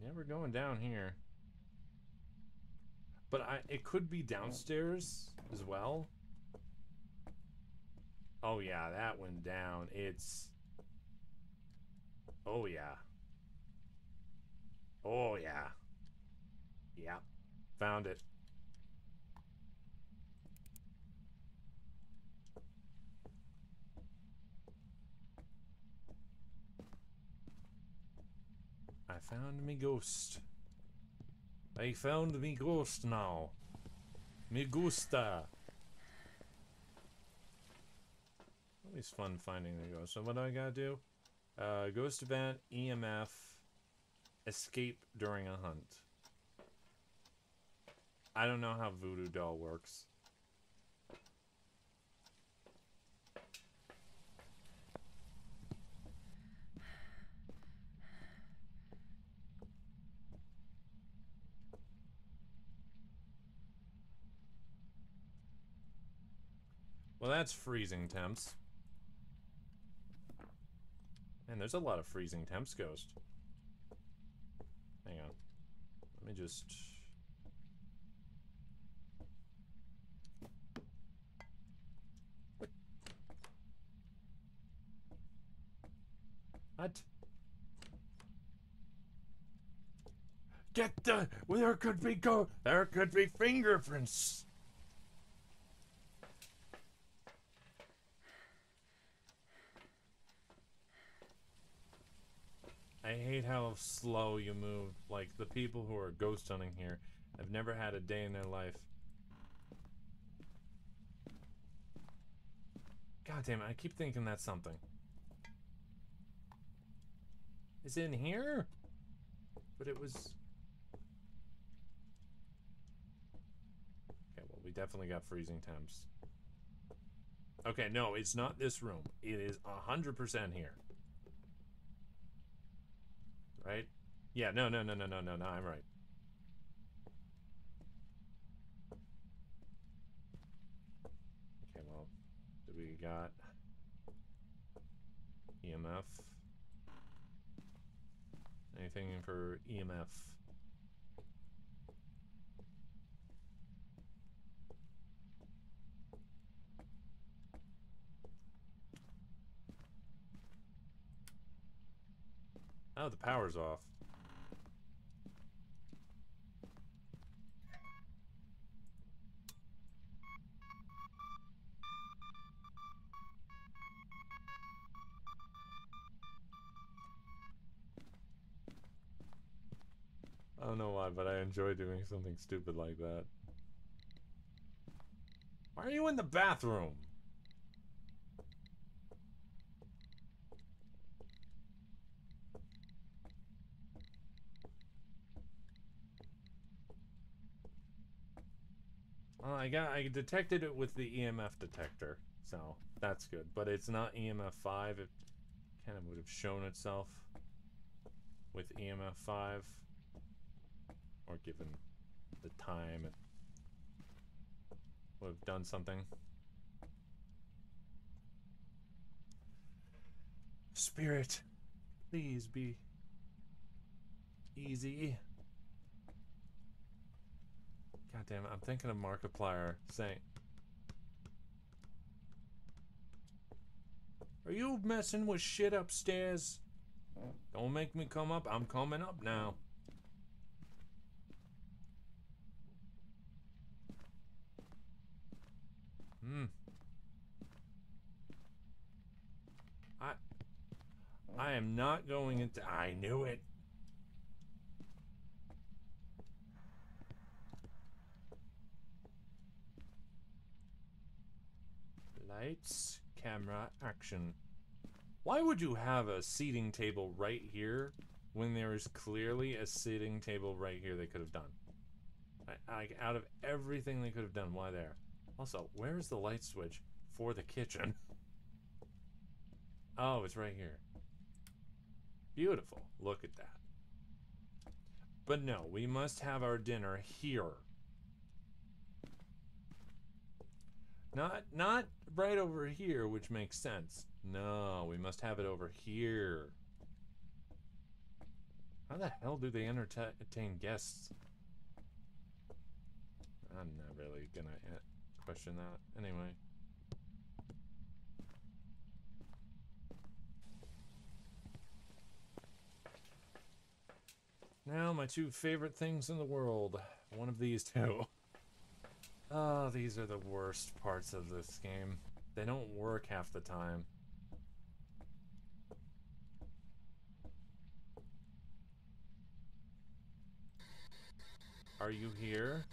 Yeah, we're going down here. But I it could be downstairs as well. Oh yeah, that went down. It's Oh yeah. Oh yeah. Yeah. Found it. I found me ghost. I found me ghost now. Me gusta. Always fun finding the ghost. So what do I gotta do? Uh, ghost event, EMF, escape during a hunt. I don't know how voodoo doll works. Well, that's freezing temps. And there's a lot of freezing temps, Ghost. Hang on. Let me just... What? Get the... There could be go... There could be fingerprints. I hate how slow you move. Like, the people who are ghost hunting here have never had a day in their life. God damn it, I keep thinking that's something. Is it in here? But it was... Okay, well, we definitely got freezing temps. Okay, no, it's not this room. It is 100% here. Right? Yeah, no, no, no, no, no, no, no, I'm right. Okay, well, we got EMF? Anything for EMF? Oh, the power's off. I don't know why, but I enjoy doing something stupid like that. Why are you in the bathroom? Well, I got I detected it with the EMF detector, so that's good. But it's not EMF five. It kind of would have shown itself with EMF five, or given the time, it would have done something. Spirit, please be easy. God damn it, I'm thinking of Markiplier saying Are you messing with shit upstairs? Don't make me come up. I'm coming up now. Hmm. I I am not going into I knew it. Lights, camera, action. Why would you have a seating table right here when there is clearly a sitting table right here they could have done? I, out of everything they could have done, why there? Also, where is the light switch for the kitchen? [laughs] Oh, it's right here. Beautiful. Look at that. But no, we must have our dinner here. Not not right over here, which makes sense. No, we must have it over here. How the hell do they entertain guests? I'm not really gonna question that. Anyway. Now, my two favorite things in the world. One of these two. [laughs] Oh, these are the worst parts of this game. They don't work half the time. Are you here?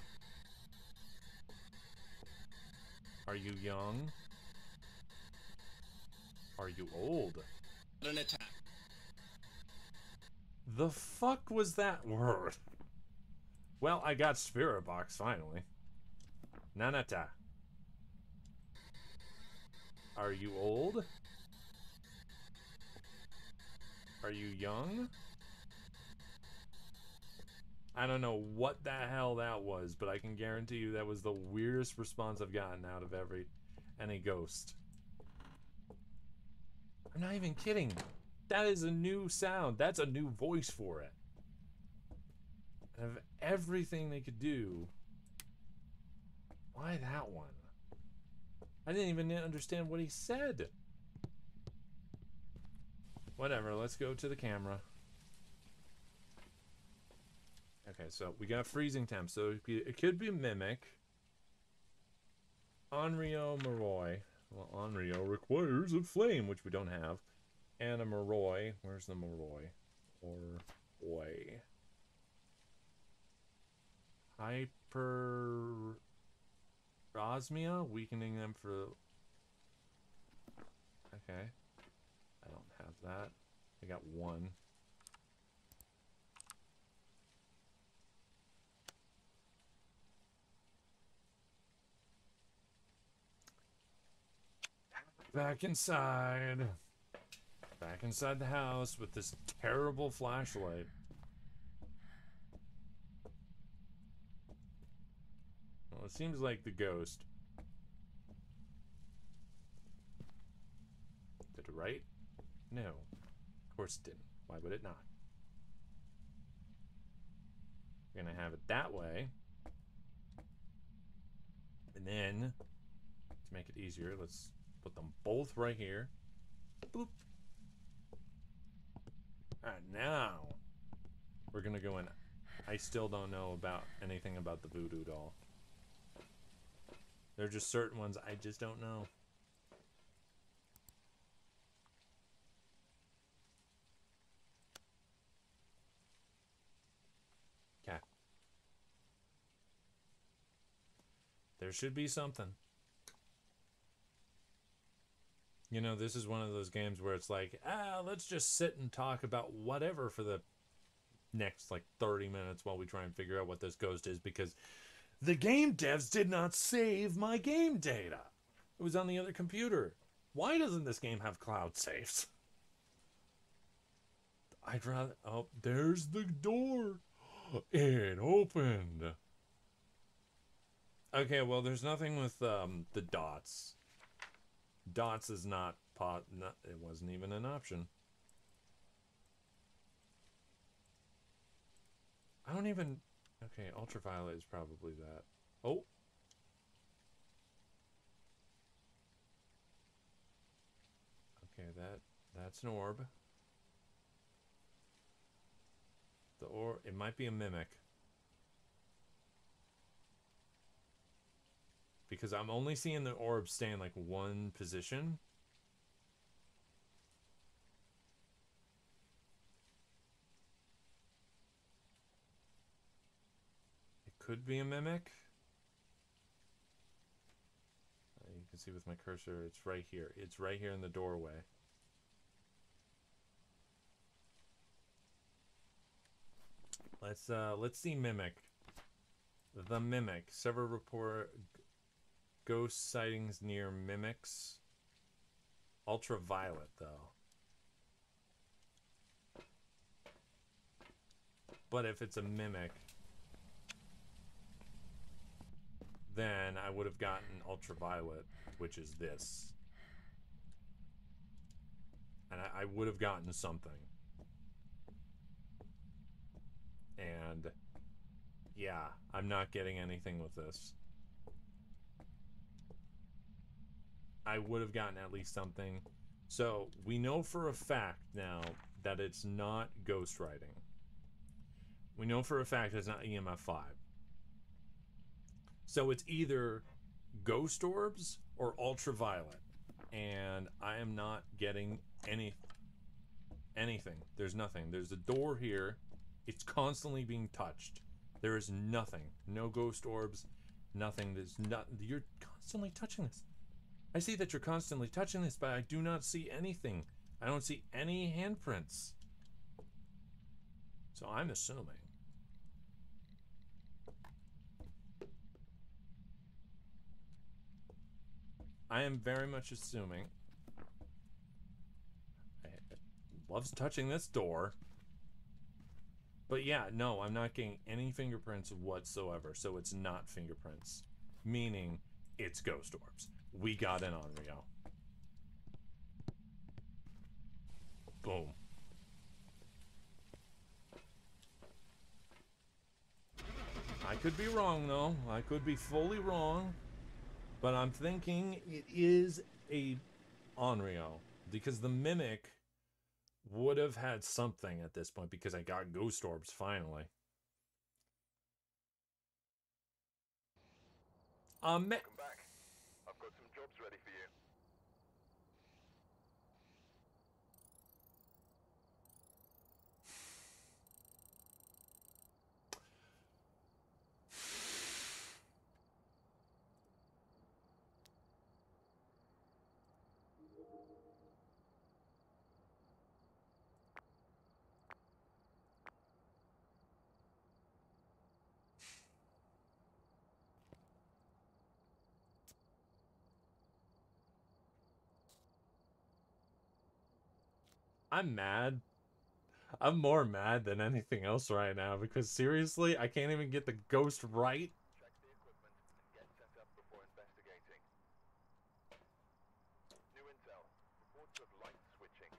Are you young? Are you old? An attack. The fuck was that word? Well, I got Spirit Box finally. Nanata. Are you old? Are you young? I don't know what the hell that was, but I can guarantee you that was the weirdest response I've gotten out of every any ghost. I'm not even kidding. That is a new sound. That's a new voice for it. Of everything they could do, why that one? I didn't even understand what he said. Whatever, let's go to the camera. Okay, so we got freezing temps. So it could be Mimic. Onryo Moroi. Well, Onryo requires a flame, which we don't have. And a Moroi. Where's the Moroi? Or boy. Hyper hyperosmia, weakening them for... Okay. I don't have that. I got one. Back inside. Back inside the house with this terrible flashlight. It seems like the ghost. Did it right? No. Of course it didn't. Why would it not? We're gonna have it that way. And then, to make it easier, let's put them both right here. Boop. Alright, now, we're gonna go in. I still don't know about anything about the voodoo doll. There are just certain ones I just don't know. Okay. There should be something. You know, this is one of those games where it's like, ah, let's just sit and talk about whatever for the next like 30 minutes while we try and figure out what this ghost is because the game devs did not save my game data. It was on the other computer. Why doesn't this game have cloud saves? I'd rather. Oh, there's the door. It opened. Okay, well, there's nothing with um, the dots. Dots is not pot. Not, it wasn't even an option. I don't even Okay, ultraviolet is probably that. Oh! Okay, that that's an orb. The or it might be a mimic. Because I'm only seeing the orb stay in like one position. could be a mimic. Uh, you can see with my cursor, it's right here. It's right here in the doorway. Let's uh, let's see mimic. The mimic. Several report ghost sightings near mimics. Ultraviolet though. But if it's a mimic, then I would have gotten Ultraviolet, which is this. And I, I would have gotten something. And yeah, I'm not getting anything with this. I would have gotten at least something. So we know for a fact now that it's not ghostwriting. We know for a fact it's not EMF 5. So it's either ghost orbs or ultraviolet. And I am not getting any anything. There's nothing. There's a door here. It's constantly being touched. There is nothing. No ghost orbs. Nothing. There's not. You're constantly touching this. I see that you're constantly touching this, but I do not see anything. I don't see any handprints. So I'm assuming. I am very much assuming. I, loves touching this door. But yeah, no, I'm not getting any fingerprints whatsoever. So it's not fingerprints. Meaning it's ghost orbs. We got in on Rio. Boom. I could be wrong though. I could be fully wrong. But I'm thinking it is a Onryo. Because the Mimic would have had something at this point because I got Ghost Orbs finally. Um, Welcome back. I've got some jobs ready for you. I'm mad. I'm more mad than anything else right now because seriously, I can't even get the ghost right. Check the equipment and get set up before investigating. New intel. Reports of light switching.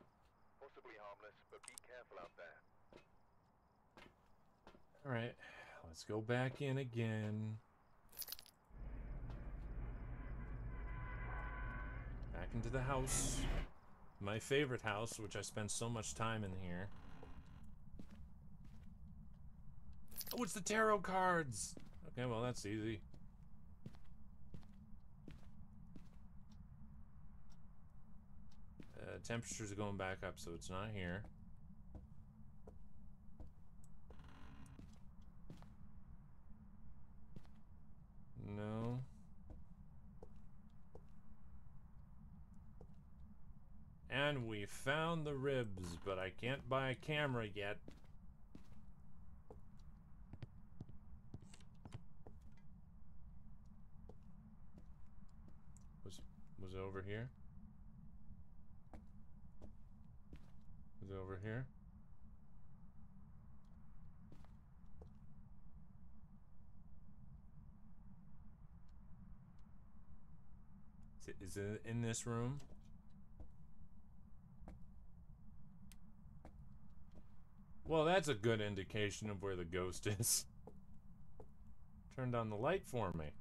Possibly harmless, but be careful out there. All right, let's go back in again. Back into the house. My favorite house, which I spend so much time in here. Oh, it's the tarot cards! Okay, well, that's easy. Uh, temperatures are going back up, so it's not here. No. And we found the ribs, but I can't buy a camera yet. Was was it over here? Was it over here? Is it, is it in this room? Well, that's a good indication of where the ghost is. Turned on the light for me.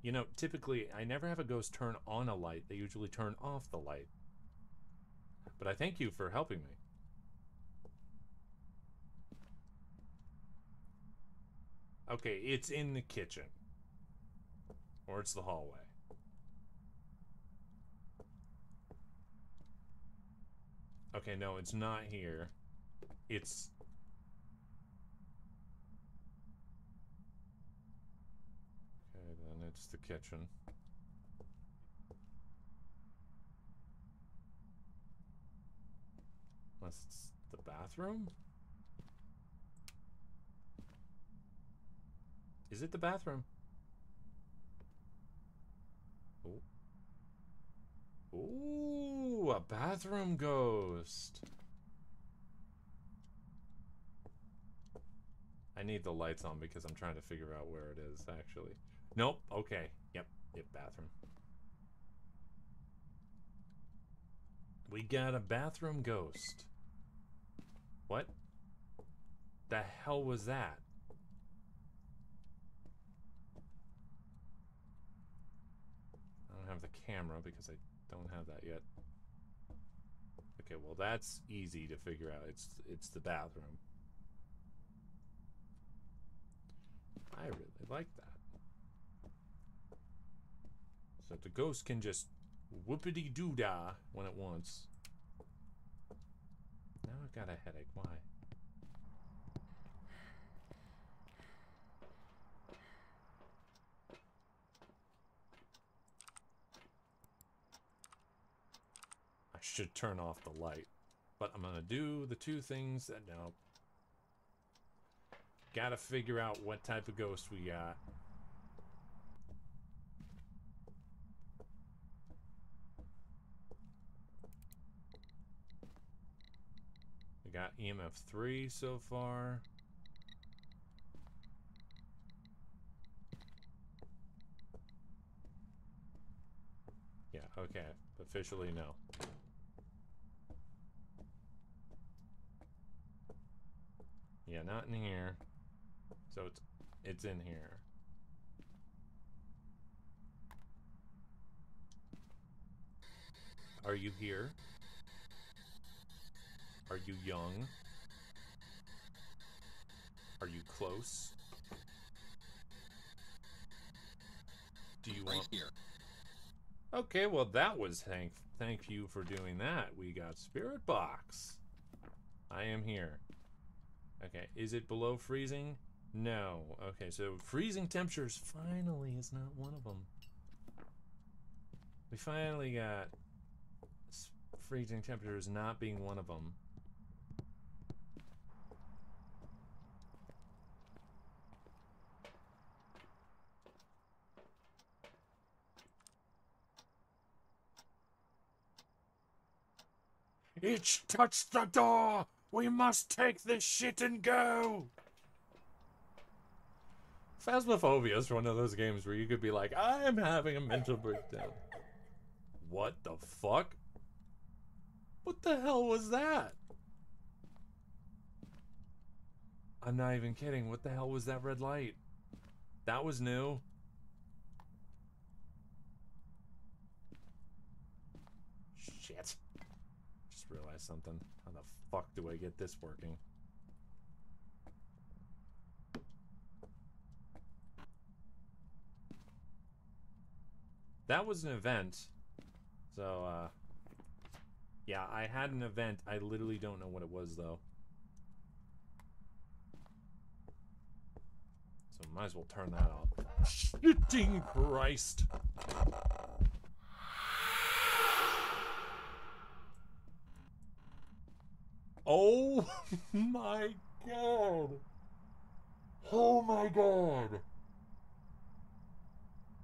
You know, typically, I never have a ghost turn on a light. They usually turn off the light. But I thank you for helping me. Okay, it's in the kitchen. Or it's the hallway. Okay, no, it's not here. It's... Okay, then it's the kitchen. Unless it's the bathroom. Is it the bathroom? Oh. A bathroom ghost. I need the lights on because I'm trying to figure out where it is, actually. Nope. Okay. Yep. Yep. Bathroom. We got a bathroom ghost. What? The hell was that? I don't have the camera because I don't have that yet. Okay, well that's easy to figure out. It's it's the bathroom. I really like that. So the ghost can just whoopity doo dah when it wants. Now I've got a headache. Why? I should turn off the light. But I'm gonna do the two things that no. Gotta figure out what type of ghost we got. We got EMF 3 so far. Yeah, okay. Officially no. Yeah, not in here. So it's it's in here. Are you here? Are you young? Are you close? Do you want. Right want here. Okay, well that was thank thank you for doing that. We got Spirit Box. I am here. Okay, is it below freezing? No. Okay, so freezing temperatures finally is not one of them. We finally got freezing temperatures not being one of them. It's touched the door! We must take this shit and go! Phasmophobia is one of those games where you could be like, I'm having a mental breakdown. What the fuck? What the hell was that? I'm not even kidding. What the hell was that red light? That was new. Shit. Just realized something. Fuck do I get this working? That was an event. So, uh... Yeah, I had an event. I literally don't know what it was, though. So might as well turn that off. Shitting Christ! Oh [laughs] my god! Oh my god!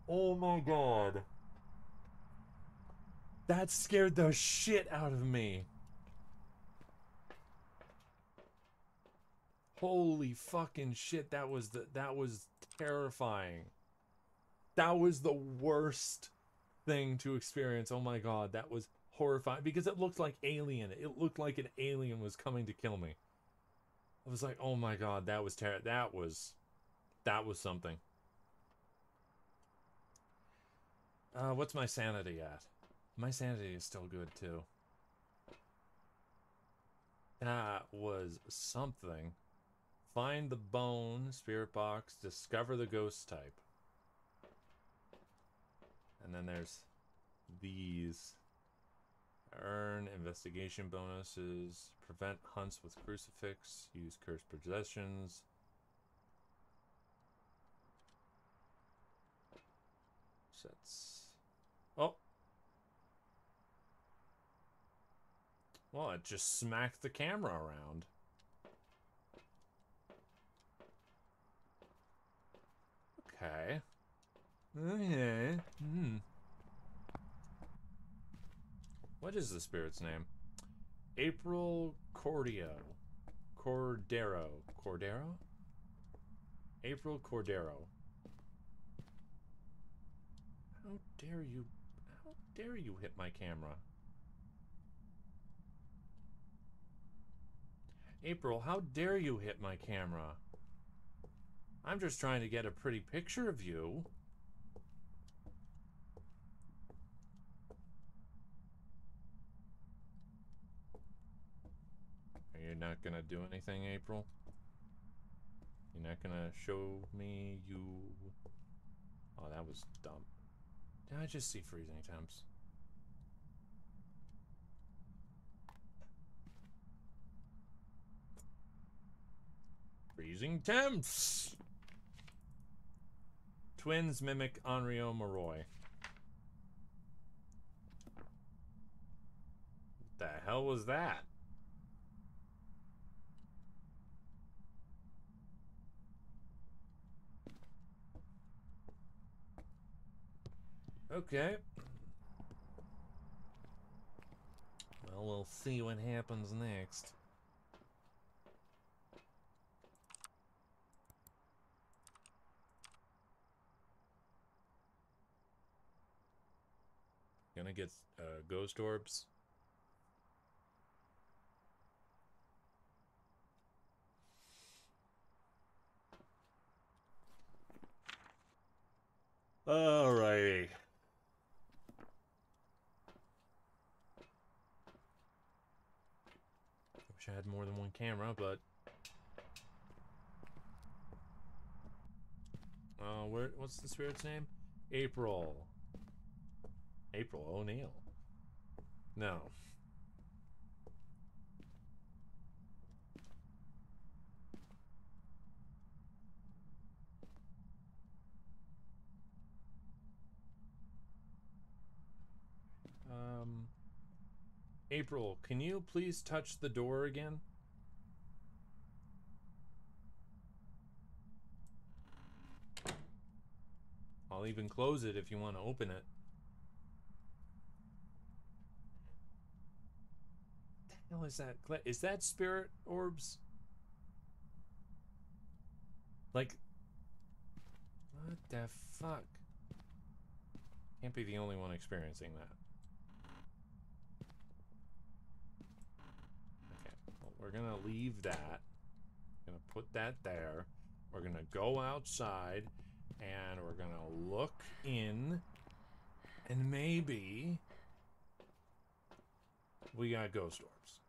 Oh my god. That scared the shit out of me. Holy fucking shit, that was the that was terrifying. That was the worst thing to experience. Oh my god, that was horrifying because it looked like alien. It looked like an alien was coming to kill me. I was like, "Oh my god, that was ter- that was that was something." Uh, what's my sanity at? My sanity is still good too. That was something. Find the bone, spirit box, discover the ghost type. And then there's these earn investigation bonuses, prevent hunts with crucifix, use cursed possessions. Sets. Oh! Well, it just smacked the camera around. Okay. Okay. Hmm. What is the spirit's name? April Cordio. Cordero. Cordero? April Cordero. How dare you... How dare you hit my camera? April, how dare you hit my camera? I'm just trying to get a pretty picture of you. Are not gonna do anything, April? You're not gonna show me you... Oh, that was dumb. Did I just see freezing temps? Freezing temps! Twins mimic Onryo Moroi. What the hell was that? Okay. Well, we'll see what happens next. Gonna get uh, ghost orbs. Alrighty. Wish I had more than one camera, but uh, where? What's the spirit's name? April. April O'Neil. No. Um, April, can you please touch the door again? I'll even close it if you want to open it. The hell is that? Is that spirit orbs? Like, what the fuck? Can't be the only one experiencing that. Okay, well, we're gonna leave that. Gonna put that there. We're gonna go outside and we're gonna look in and maybe we got ghost orbs.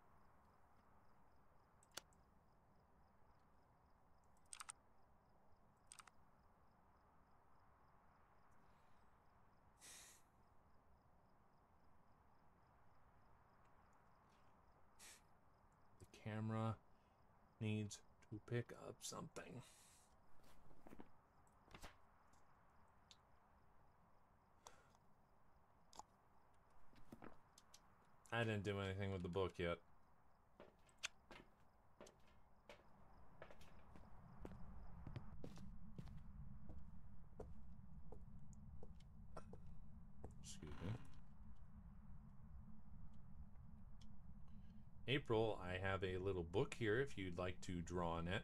Camera needs to pick up something. I didn't do anything with the book yet. Excuse me. April, I have a little book here if you'd like to draw on it.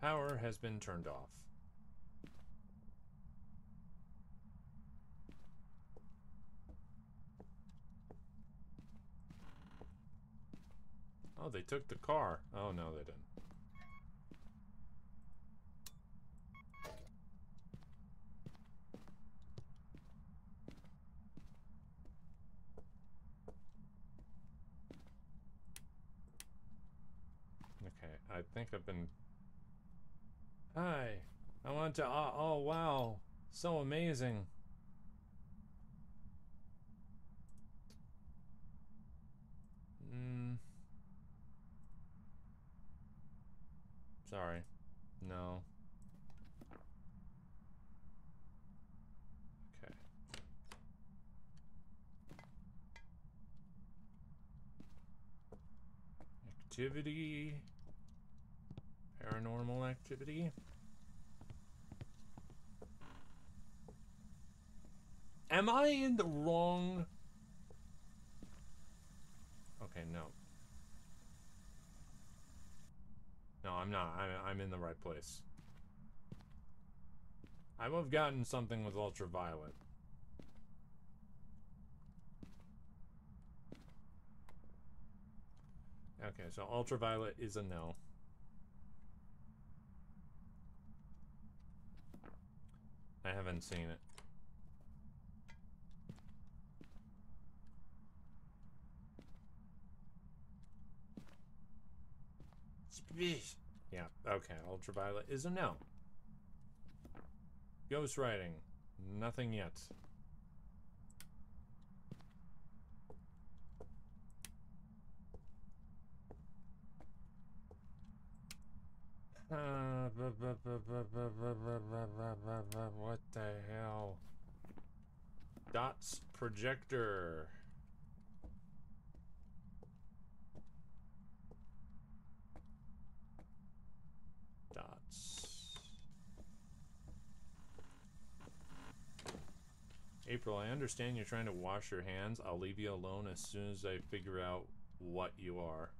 Power has been turned off. Oh, they took the car. Oh, no, they didn't. Okay, I think I've been Hi. I want to. Oh, oh, wow. So amazing. Sorry. No. Okay. Activity. Paranormal activity. Am I in the wrong... Okay, no. No, I'm not. I'm, I'm in the right place. I would have gotten something with ultraviolet. Okay, so ultraviolet is a no. I haven't seen it. Yeah, okay, ultraviolet is a no. Ghostwriting, nothing yet. Uh, [laughs] what the hell? Dots projector. Dots. April, I understand you're trying to wash your hands. I'll leave you alone as soon as I figure out what you are.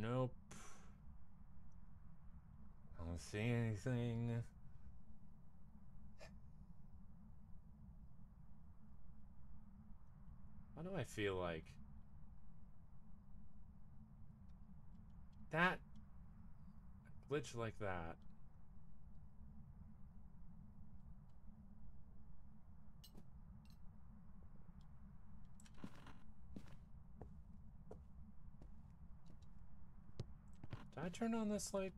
Nope. I don't see anything. Why do I feel like that glitch like that Did I turn on this light?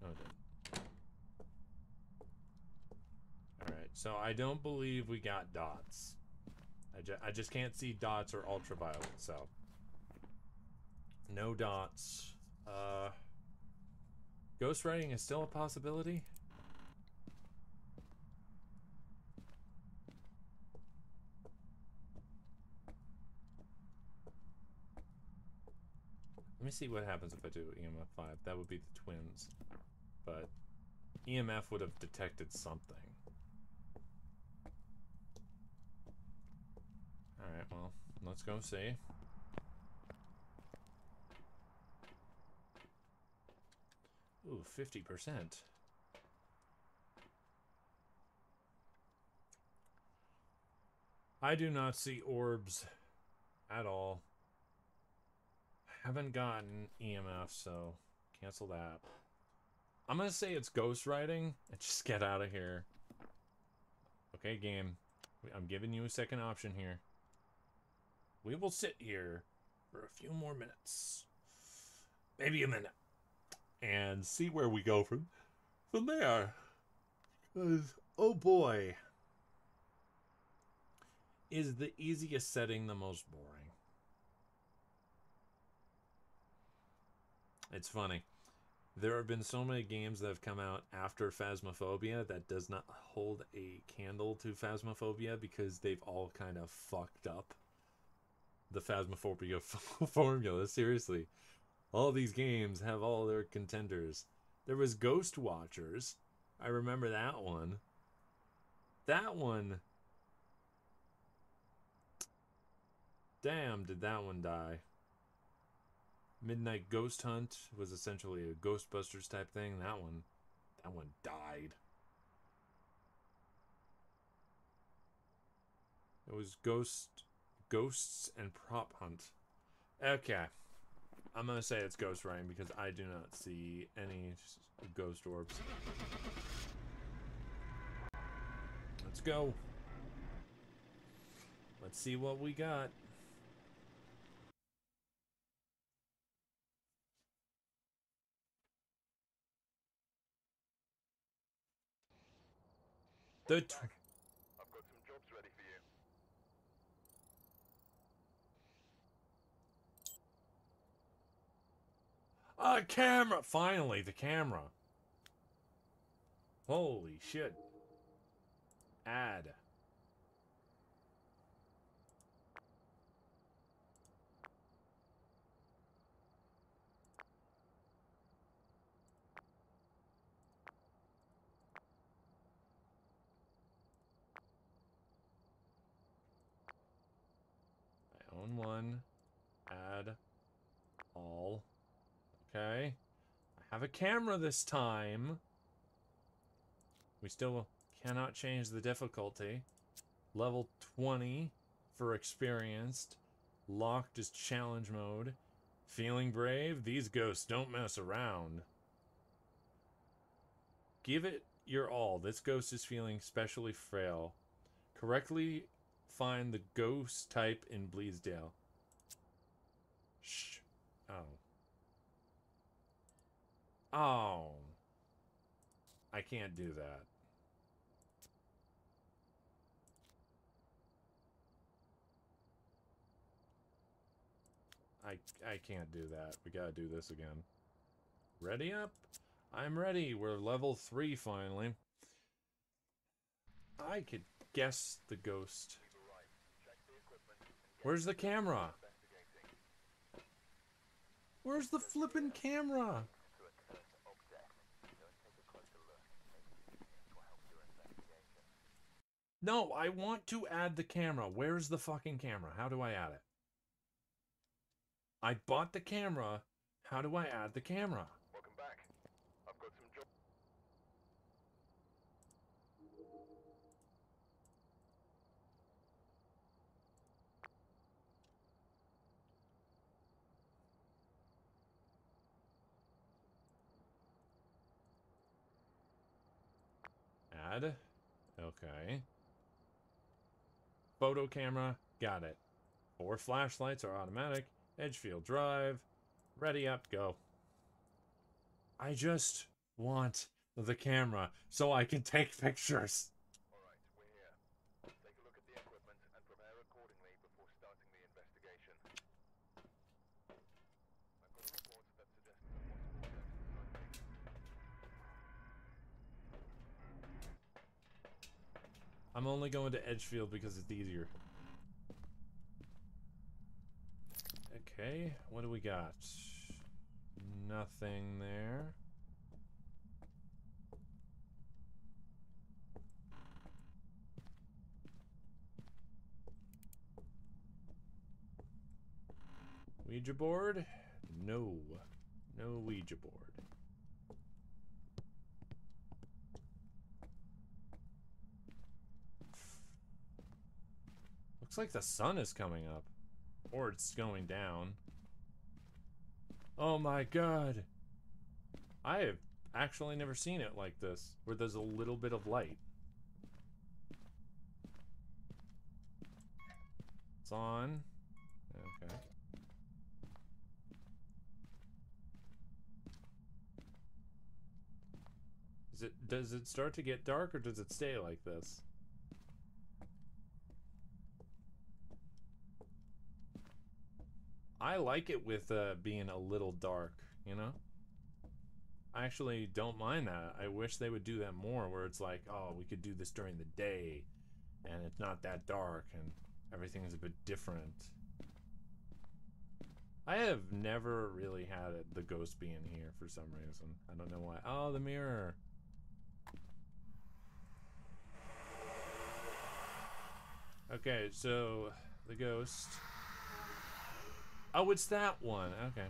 No, I didn't. Alright, so I don't believe we got dots. I, ju I just can't see dots or ultraviolet, so. No dots. Uh, ghostwriting is still a possibility? Let me see what happens if I do EMF 5. That would be the twins. But EMF would have detected something. Alright, well, let's go see. Ooh, 50%. I do not see orbs at all. Haven't gotten EMF, so cancel that. I'm gonna say it's ghostwriting and [laughs] just get out of here. Okay, game. I'm giving you a second option here. We will sit here for a few more minutes. Maybe a minute. And see where we go from from there. Cause oh boy. Is the easiest setting the most boring? It's funny. There have been so many games that have come out after Phasmophobia that does not hold a candle to Phasmophobia because they've all kind of fucked up the Phasmophobia [laughs] formula. Seriously. All these games have all their contenders. There was Ghost Watchers. I remember that one. That one. Damn, did that one die. Midnight Ghost Hunt was essentially a Ghostbusters type thing. That one, that one died. It was Ghost, Ghosts and Prop Hunt. Okay, I'm gonna say it's Ghost Rain because I do not see any ghost orbs. Let's go. Let's see what we got. The I've got some jobs ready for you. A camera! Finally, the camera. Holy shit. Add. I own one. Add. Okay. I have a camera this time. We still cannot change the difficulty. Level 20 for experienced. Locked is challenge mode. Feeling brave? These ghosts don't mess around. Give it your all. This ghost is feeling especially frail. Correctly find the ghost type in Bleasdale. Shh. Oh. Oh. I can't do that. I I can't do that. We gotta do this again. Ready up? I'm ready. We're level 3 finally. I could guess the ghost. Where's the camera? Where's the flippin' camera? No, I want to add the camera. Where's the fucking camera? How do I add it? I bought the camera. How do I add the camera? Welcome back. I've got some job. Add. Okay. Photo camera. Got it. Four flashlights are automatic. Edgefield Drive. Ready up, go. I just want the camera so I can [laughs] take pictures. Alright, we're here. Take a look at the equipment and prepare accordingly before starting the investigation. I've got a report that suggests a possible death site. I'm only going to Edgefield because it's easier. Okay, what do we got? Nothing there. Ouija board? No. No Ouija board. Looks like the sun is coming up. Or it's going down. Oh my god. I have actually never seen it like this, where there's a little bit of light. It's on. Okay. Is it does it start to get dark or does it stay like this? I like it with uh, being a little dark, you know? I actually don't mind that. I wish they would do that more where it's like, oh, we could do this during the day and it's not that dark and everything's a bit different. I have never really had it, the ghost being here for some reason. I don't know why. Oh, the mirror. Okay, so the ghost. Oh, it's that one. Okay.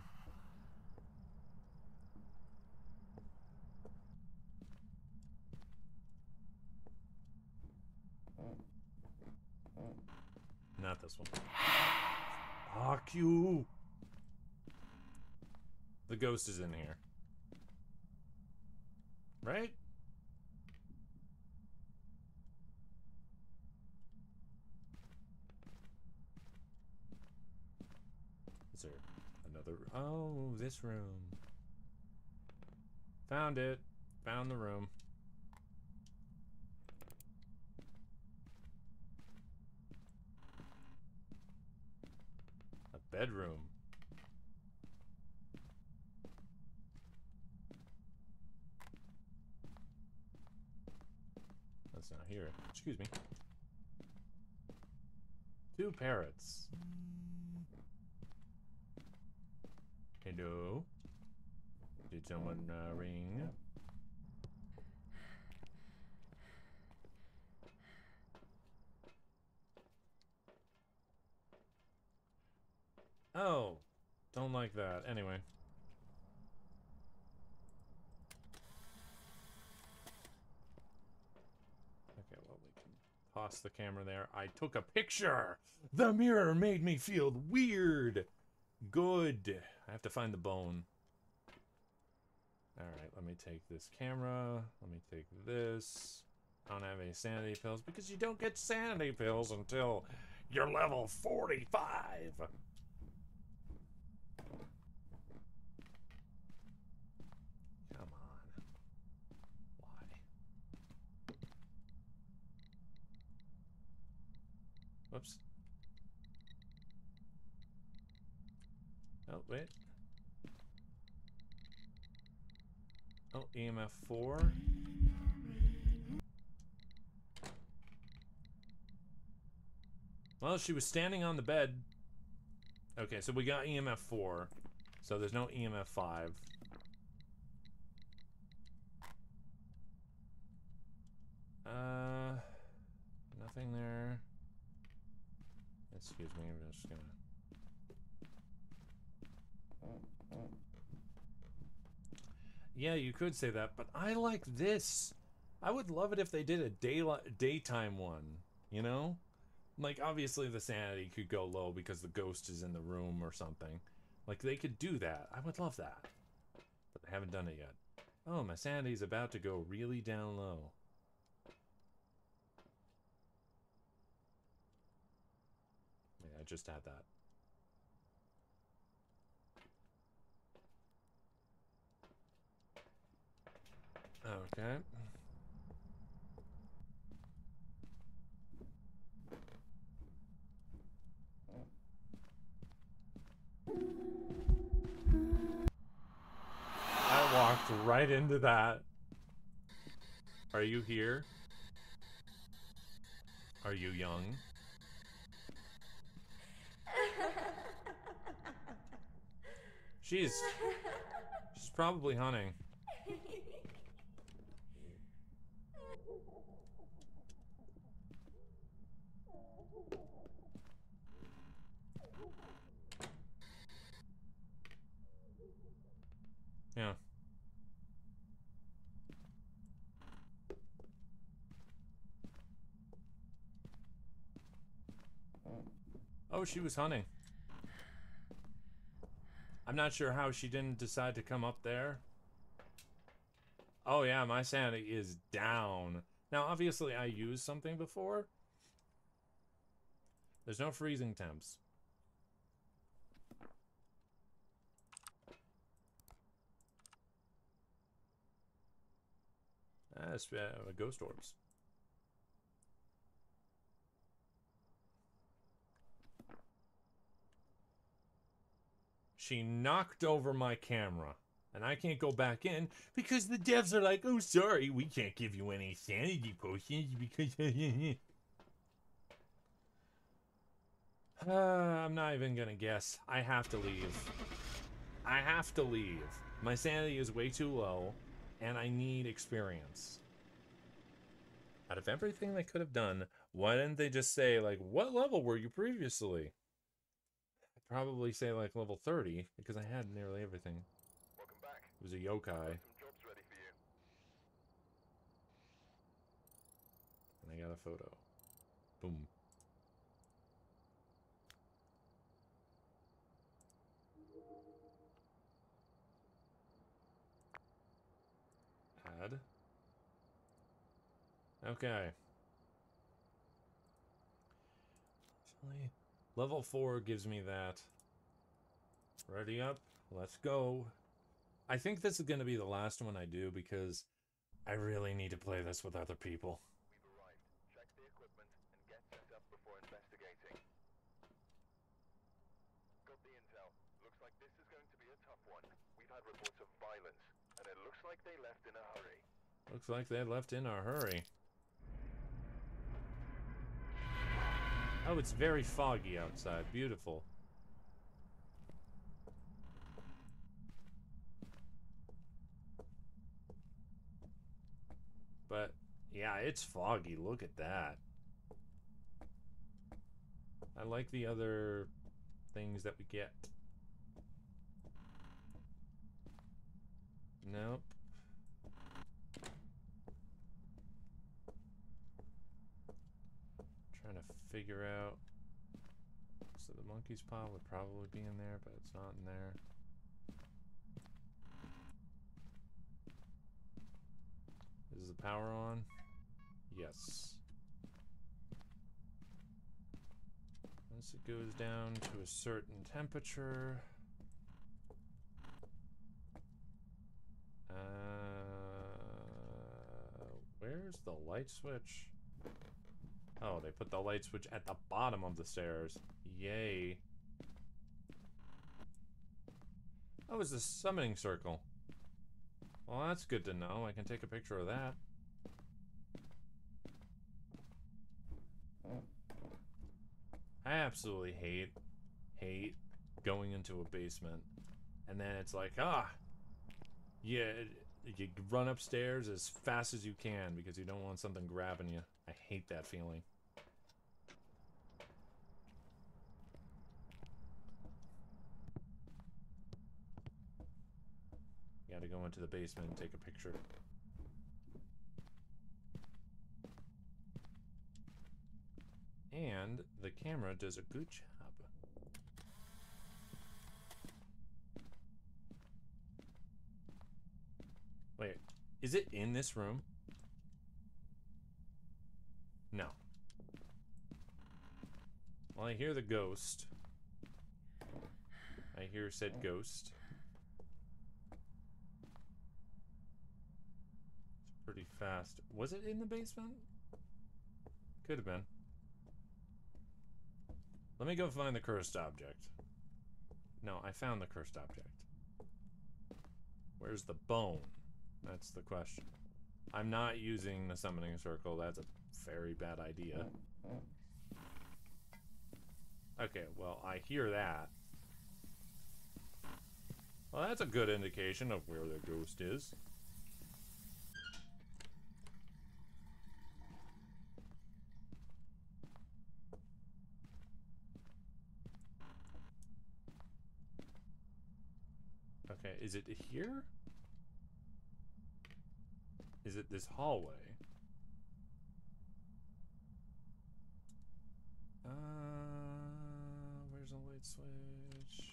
Not this one. Fuck you. The ghost is in here. Right? Oh, this room. Found it. Found the room. A bedroom. That's not here. Excuse me. Two parrots. Hello? Did someone uh, ring? Oh, don't like that. Anyway. Okay, well, we can toss the camera there. I took a picture! The mirror made me feel weird! Good. I have to find the bone. Alright, let me take this camera. Let me take this. I don't have any sanity pills because you don't get sanity pills until you're level 45. Come on. Why? Whoops. Oh, wait. Oh, EMF 4. Well, she was standing on the bed. Okay, so we got EMF 4. So there's no EMF 5. Uh, nothing there. Excuse me, I'm just gonna. Yeah, you could say that, but I like this. I would love it if they did a daylight daytime one. You know, like obviously the sanity could go low because the ghost is in the room or something. Like they could do that. I would love that, but they haven't done it yet. Oh, my sanity's about to go really down low. Yeah, I just had that. Okay. I walked right into that. Are you here? Are you young? [laughs] She's she's probably hunting. Yeah. Oh, she was hunting. I'm not sure how she didn't decide to come up there. Oh yeah, my sanity is down. Now, obviously, I used something before. There's no freezing temps. That's uh, ghost orbs. She knocked over my camera. And I can't go back in because the devs are like, oh, sorry, we can't give you any sanity potions because. uh, [sighs] I'm not even gonna guess. I have to leave. I have to leave. My sanity is way too low, and I need experience. Out of everything they could have done, why didn't they just say, like, what level were you previously? Probably say, like, level 30, because I had nearly everything. Welcome back. It was a yokai, Some jobs ready for you. and I got a photo. Boom. Add. Okay. Actually, Level 4 gives me that. Ready up? Let's go. I think this is going to be the last one I do because I really need to play this with other people. We've arrived. Check the equipment and get set up before investigating. Got the intel. Looks like this is going to be a tough one. We've had reports of violence, and it looks like they left in a hurry. Looks like they left in a hurry. Oh, it's very foggy outside. Beautiful. But, yeah, it's foggy. Look at that. I like the other things that we get. Nope. Trying to figure out. So the monkey's paw would probably be in there, but it's not in there. Is the power on? Yes. Once it goes down to a certain temperature. Uh, where's the light switch? Oh, they put the light switch at the bottom of the stairs. Yay. Oh, it's the summoning circle. Well, that's good to know. I can take a picture of that. I absolutely hate, hate going into a basement. And then it's like, ah, yeah, you run upstairs as fast as you can because you don't want something grabbing you. I hate that feeling. Gotta go into the basement and take a picture. And the camera does a good job. Wait, is it in this room? No. Well, I hear the ghost. I hear said ghost. Pretty fast. Was it in the basement? Could have been. Let me go find the cursed object. No, I found the cursed object. Where's the bone? That's the question. I'm not using the summoning circle. That's a very bad idea. Okay, well, I hear that. Well, that's a good indication of where the ghost is. Okay, is it here? Is it this hallway? Uh, where's the light switch?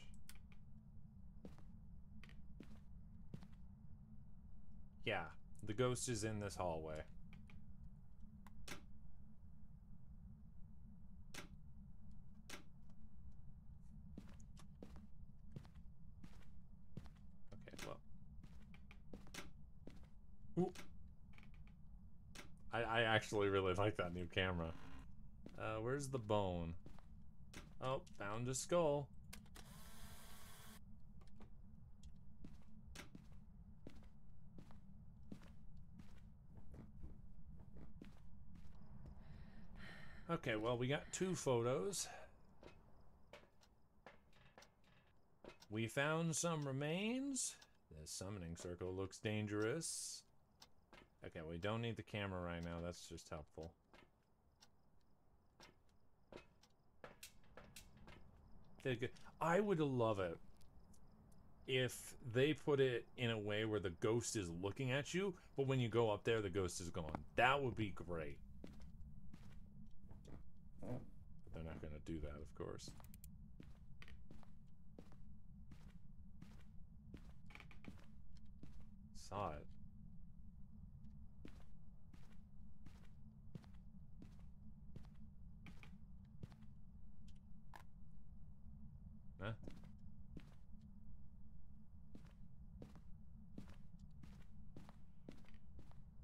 Yeah, the ghost is in this hallway. Okay, well. I, I actually really like that new camera. Uh, where's the bone? Oh, found a skull. Okay, well, we got two photos. We found some remains. The summoning circle looks dangerous. Okay, we don't need the camera right now. That's just helpful. I would love it if they put it in a way where the ghost is looking at you, but when you go up there, the ghost is gone. That would be great. But they're not going to do that, of course. Saw it. Huh?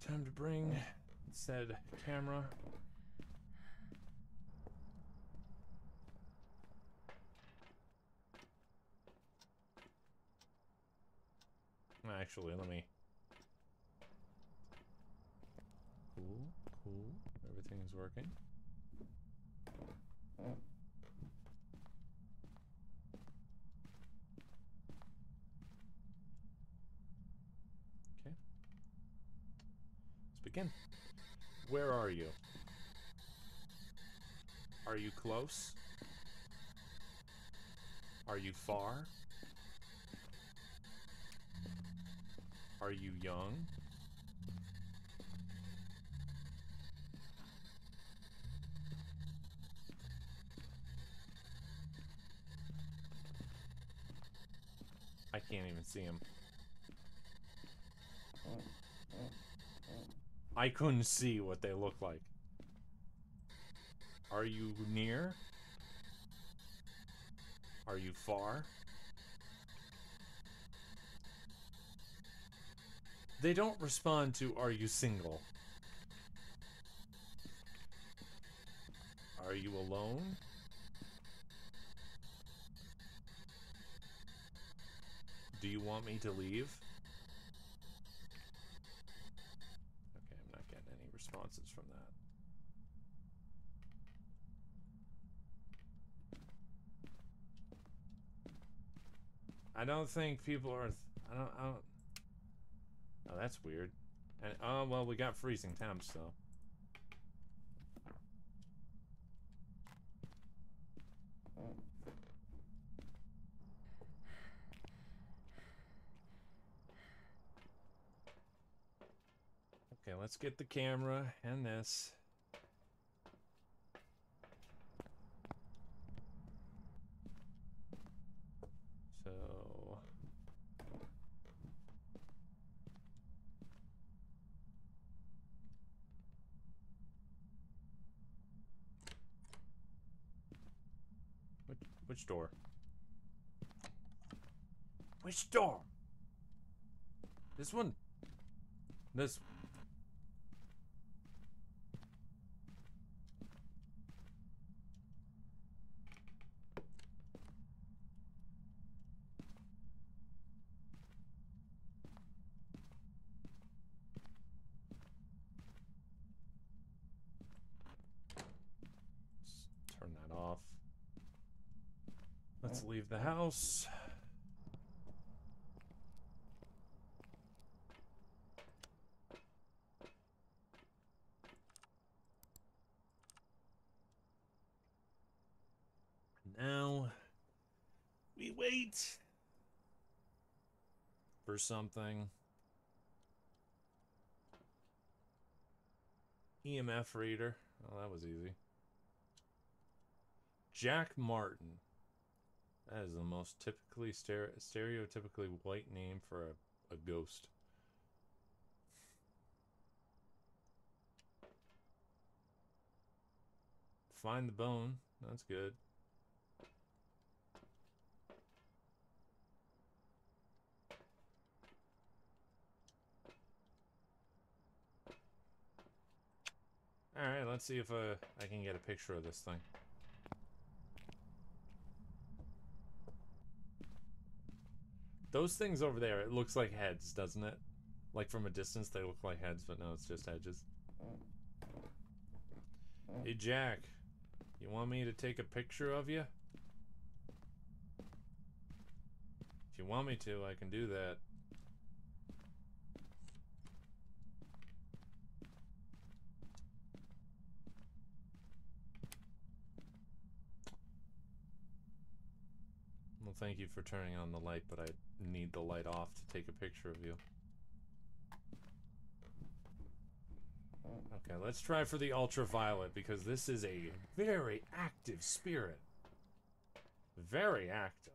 Time to bring said camera. Actually, let me. Cool, cool. Everything's working. Okay. Let's begin. Where are you? Are you close? Are you far? Are you young? I can't even see him. I couldn't see what they look like. Are you near? Are you far? They don't respond to are you single? Are you alone? Do you want me to leave? Okay, I'm not getting any responses from that. I don't think people are. I don't. I don't. Oh, that's weird. And oh well, we got freezing temps, though. Okay, let's get the camera and this. So Which door? Which door? This one. This Let's turn that off. Let's leave the house. Now we wait for something. EMF reader. Oh, that was easy. Jack Martin. That is the most typically stere- stereotypically white name for a, a ghost. Find the bone. That's good. Alright, let's see if uh, I can get a picture of this thing. Those things over there, it looks like heads, doesn't it? Like from a distance, they look like heads, but no, it's just edges. Hey, Jack. You want me to take a picture of you? If you want me to, I can do that. Thank you for turning on the light, but I need the light off to take a picture of you. Okay, let's try for the ultraviolet because this is a very active spirit. Very active.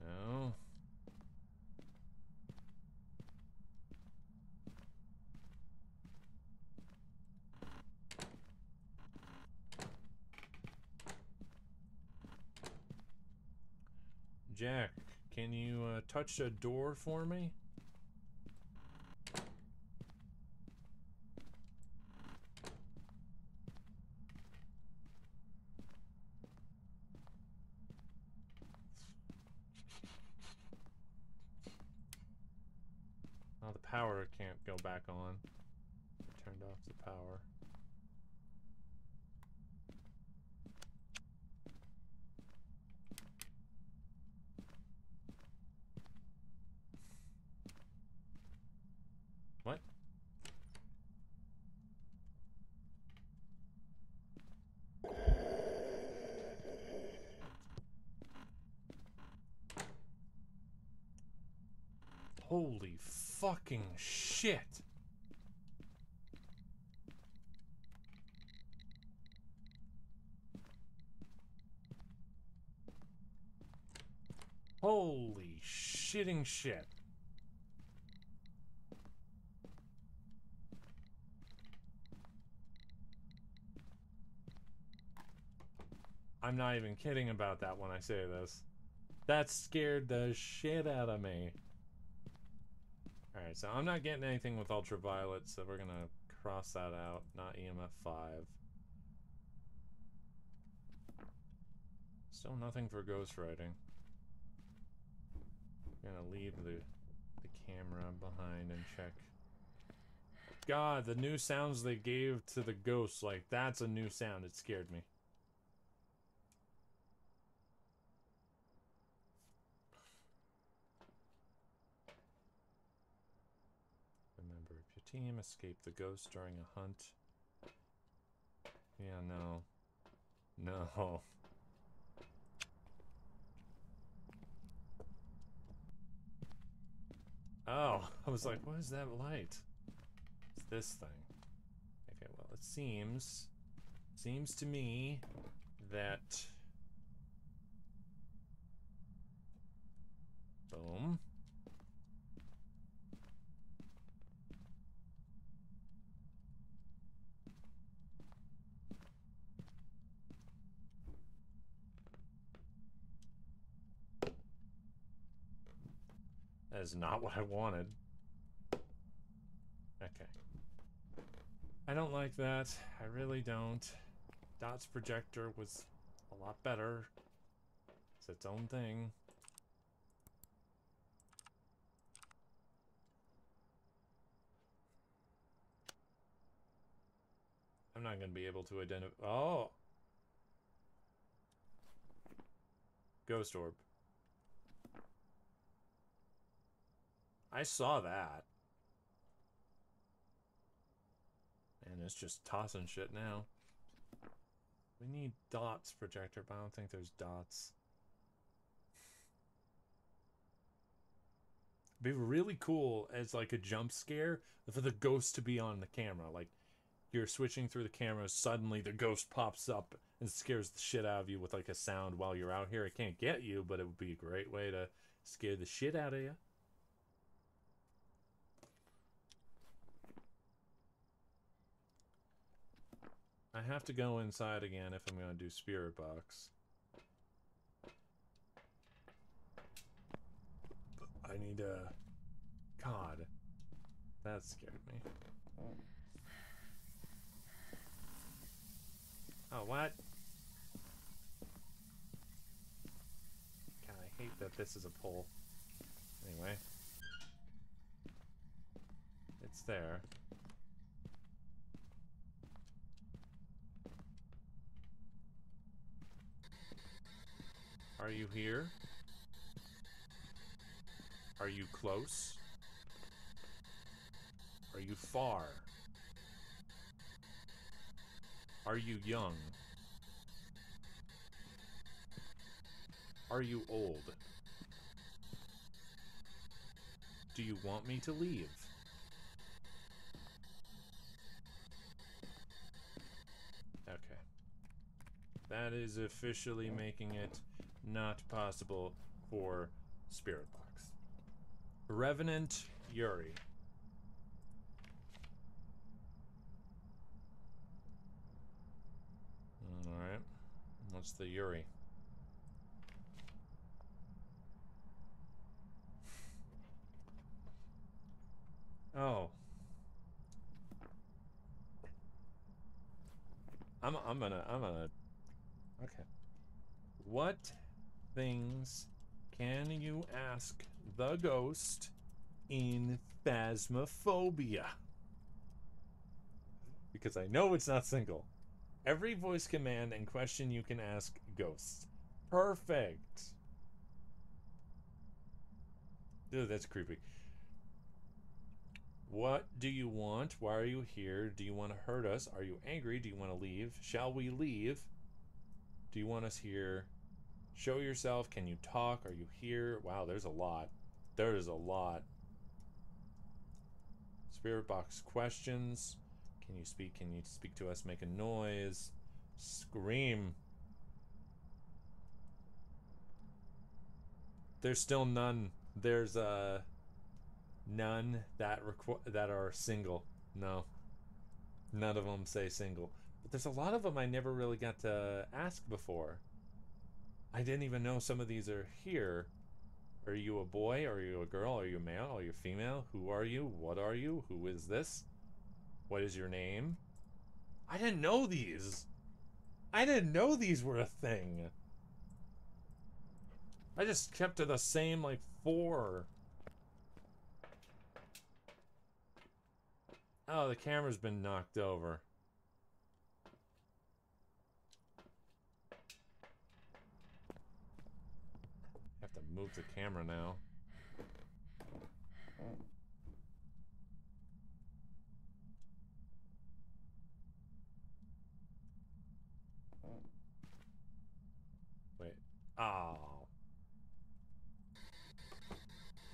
No. Jack, can you uh, touch a door for me? power can't go back on. I turned off the power. What? Holy fucking shit. Holy shit. I'm not even kidding about that when I say this. That scared the shit out of me. Alright, so I'm not getting anything with ultraviolet, so we're gonna cross that out. Not EMF 5. Still nothing for ghostwriting. Gonna leave the the camera behind and check. God, the new sounds they gave to the ghosts, like that's a new sound. It scared me. Remember, if your team escaped the ghost during a hunt. Yeah, no. No. [laughs] I was like, what is that light? It's this thing. Okay, well, it seems, seems to me that, boom. Is not what I wanted. Okay. I don't like that. I really don't. Dot's projector was a lot better. It's its own thing. I'm not going to be able to identify. Oh! Ghost orb. I saw that. And it's just tossing shit now. We need dots projector, but I don't think there's dots. Be really cool as like a jump scare for the ghost to be on the camera. Like you're switching through the camera, suddenly the ghost pops up and scares the shit out of you with like a sound while you're out here. It can't get you, but it would be a great way to scare the shit out of you. I have to go inside again if I'm going to do Spirit Box. I need a... God. That scared me. Oh, what? God, I hate that this is a pole. Anyway. It's there. Are you here? Are you close? Are you far? Are you young? Are you old? Do you want me to leave? Okay. That is officially making it not possible for Spirit Box. Revenant Yurei. Alright. What's the Yurei? Oh. I'm I'm gonna I'm gonna Okay. What things can you ask the ghost in Phasmophobia. Because I know it's not single. Every voice command and question you can ask ghosts. Perfect. Dude, that's creepy. What do you want? Why are you here? Do you want to hurt us? Are you angry? Do you want to leave? Shall we leave? Do you want us here? Show yourself. Can you talk? Are you here? Wow, there's a lot. There is a lot. Spirit box questions. Can you speak? Can you speak to us? Make a noise. Scream. There's still none. There's uh none that requ- that are single. No. None of them say single. But there's a lot of them I never really got to ask before. I didn't even know some of these are here. Are you a boy? Are you a girl? Are you a male? Are you female? Who are you? What are you? Who is this? What is your name? I didn't know these. I didn't know these were a thing. I just kept to the same like four. Oh, the camera's been knocked over. Move the camera now. Wait. Oh.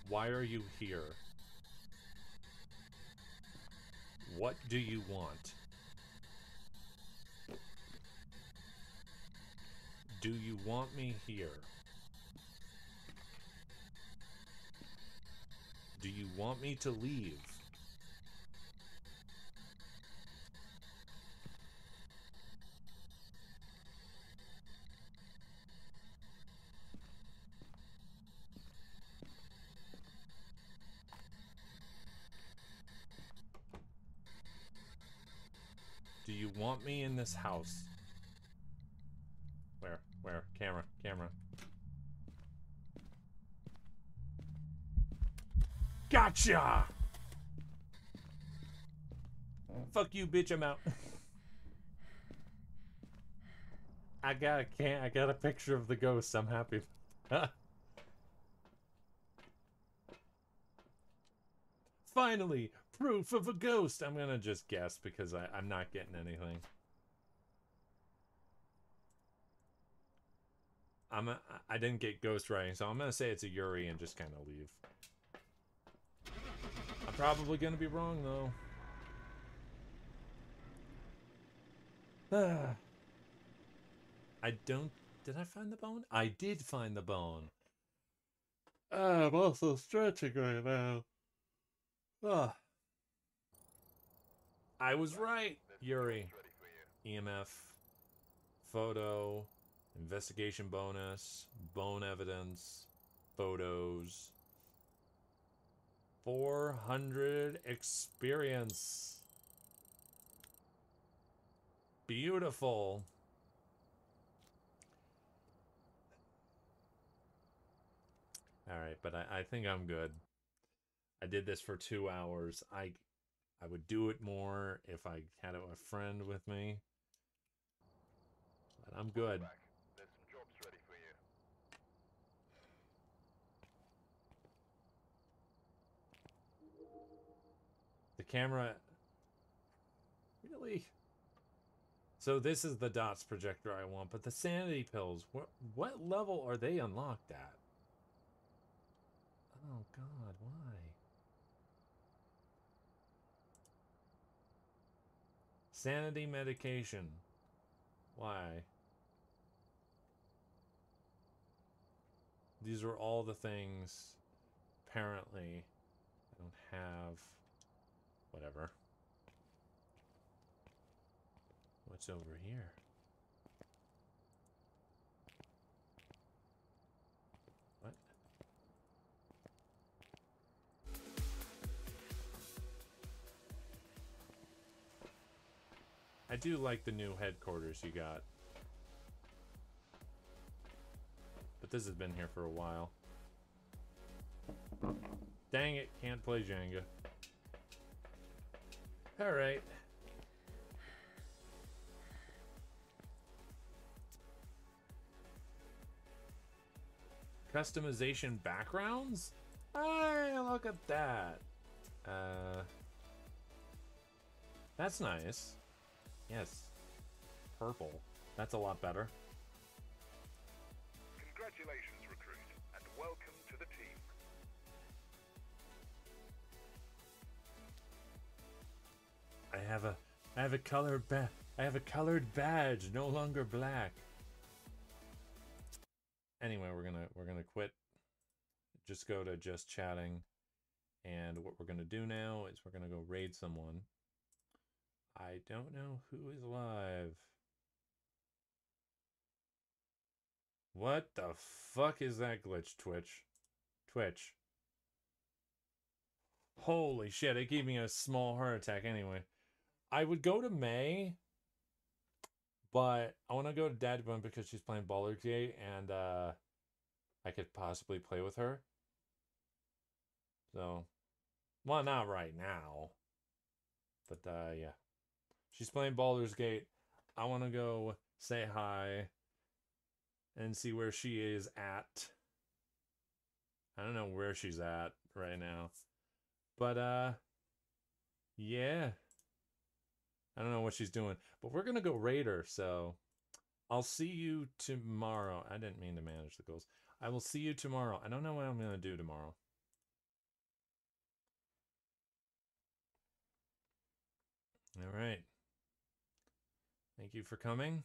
Why are you here? What do you want? Do you want me here? Do you want me to leave? Do you want me in this house? Where? Where? Camera. Camera. Gotcha! Fuck you, bitch, I'm out. I got a can I got a picture of the ghost, I'm happy. [laughs] Finally, proof of a ghost. I'm gonna just guess because I, I'm not getting anything. I'm a, I didn't get ghost writing, so I'm gonna say it's a Yurei and just kind of leave. Probably gonna be wrong though. [sighs] I don't. Did I find the bone? I did find the bone. Ah, I'm also stretching right now. Ah. I was right, Yurei. Ready for you. EMF, photo, investigation bonus, bone evidence, photos. 400 experience. Beautiful. All right, but I, I think I'm good. I did this for two hours. I I would do it more if I had a friend with me. But I'm good. Back. There's some jobs ready for you. The camera. Really? So this is the dots projector I want, but the sanity pills. What what level are they unlocked at? Oh God, why? Sanity medication. Why? These are all the things. Apparently, I don't have. Whatever. What's over here? What? I do like the new headquarters you got. But this has been here for a while. Dang it, can't play Jenga. Alright. Customization backgrounds? Hey, look at that. Uh, that's nice. Yes. Purple. That's a lot better. I have a I have a colored ba- I have a colored badge, no longer black. Anyway, we're gonna we're gonna quit. Just go to just chatting, and what we're gonna do now is we're gonna go raid someone. I don't know who is live. What the fuck is that glitch, Twitch? Twitch. Holy shit, it gave me a small heart attack anyway. I would go to May, but I want to go to Dad Bun because she's playing Baldur's Gate and uh, I could possibly play with her. So, well, not right now, but uh, yeah, she's playing Baldur's Gate. I want to go say hi and see where she is at. I don't know where she's at right now, but uh, yeah. I don't know what she's doing, but we're gonna go raid her. So I'll see you tomorrow. I didn't mean to manage the goals. I will see you tomorrow. I don't know what I'm gonna do tomorrow. All right. Thank you for coming.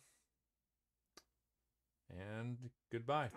And goodbye.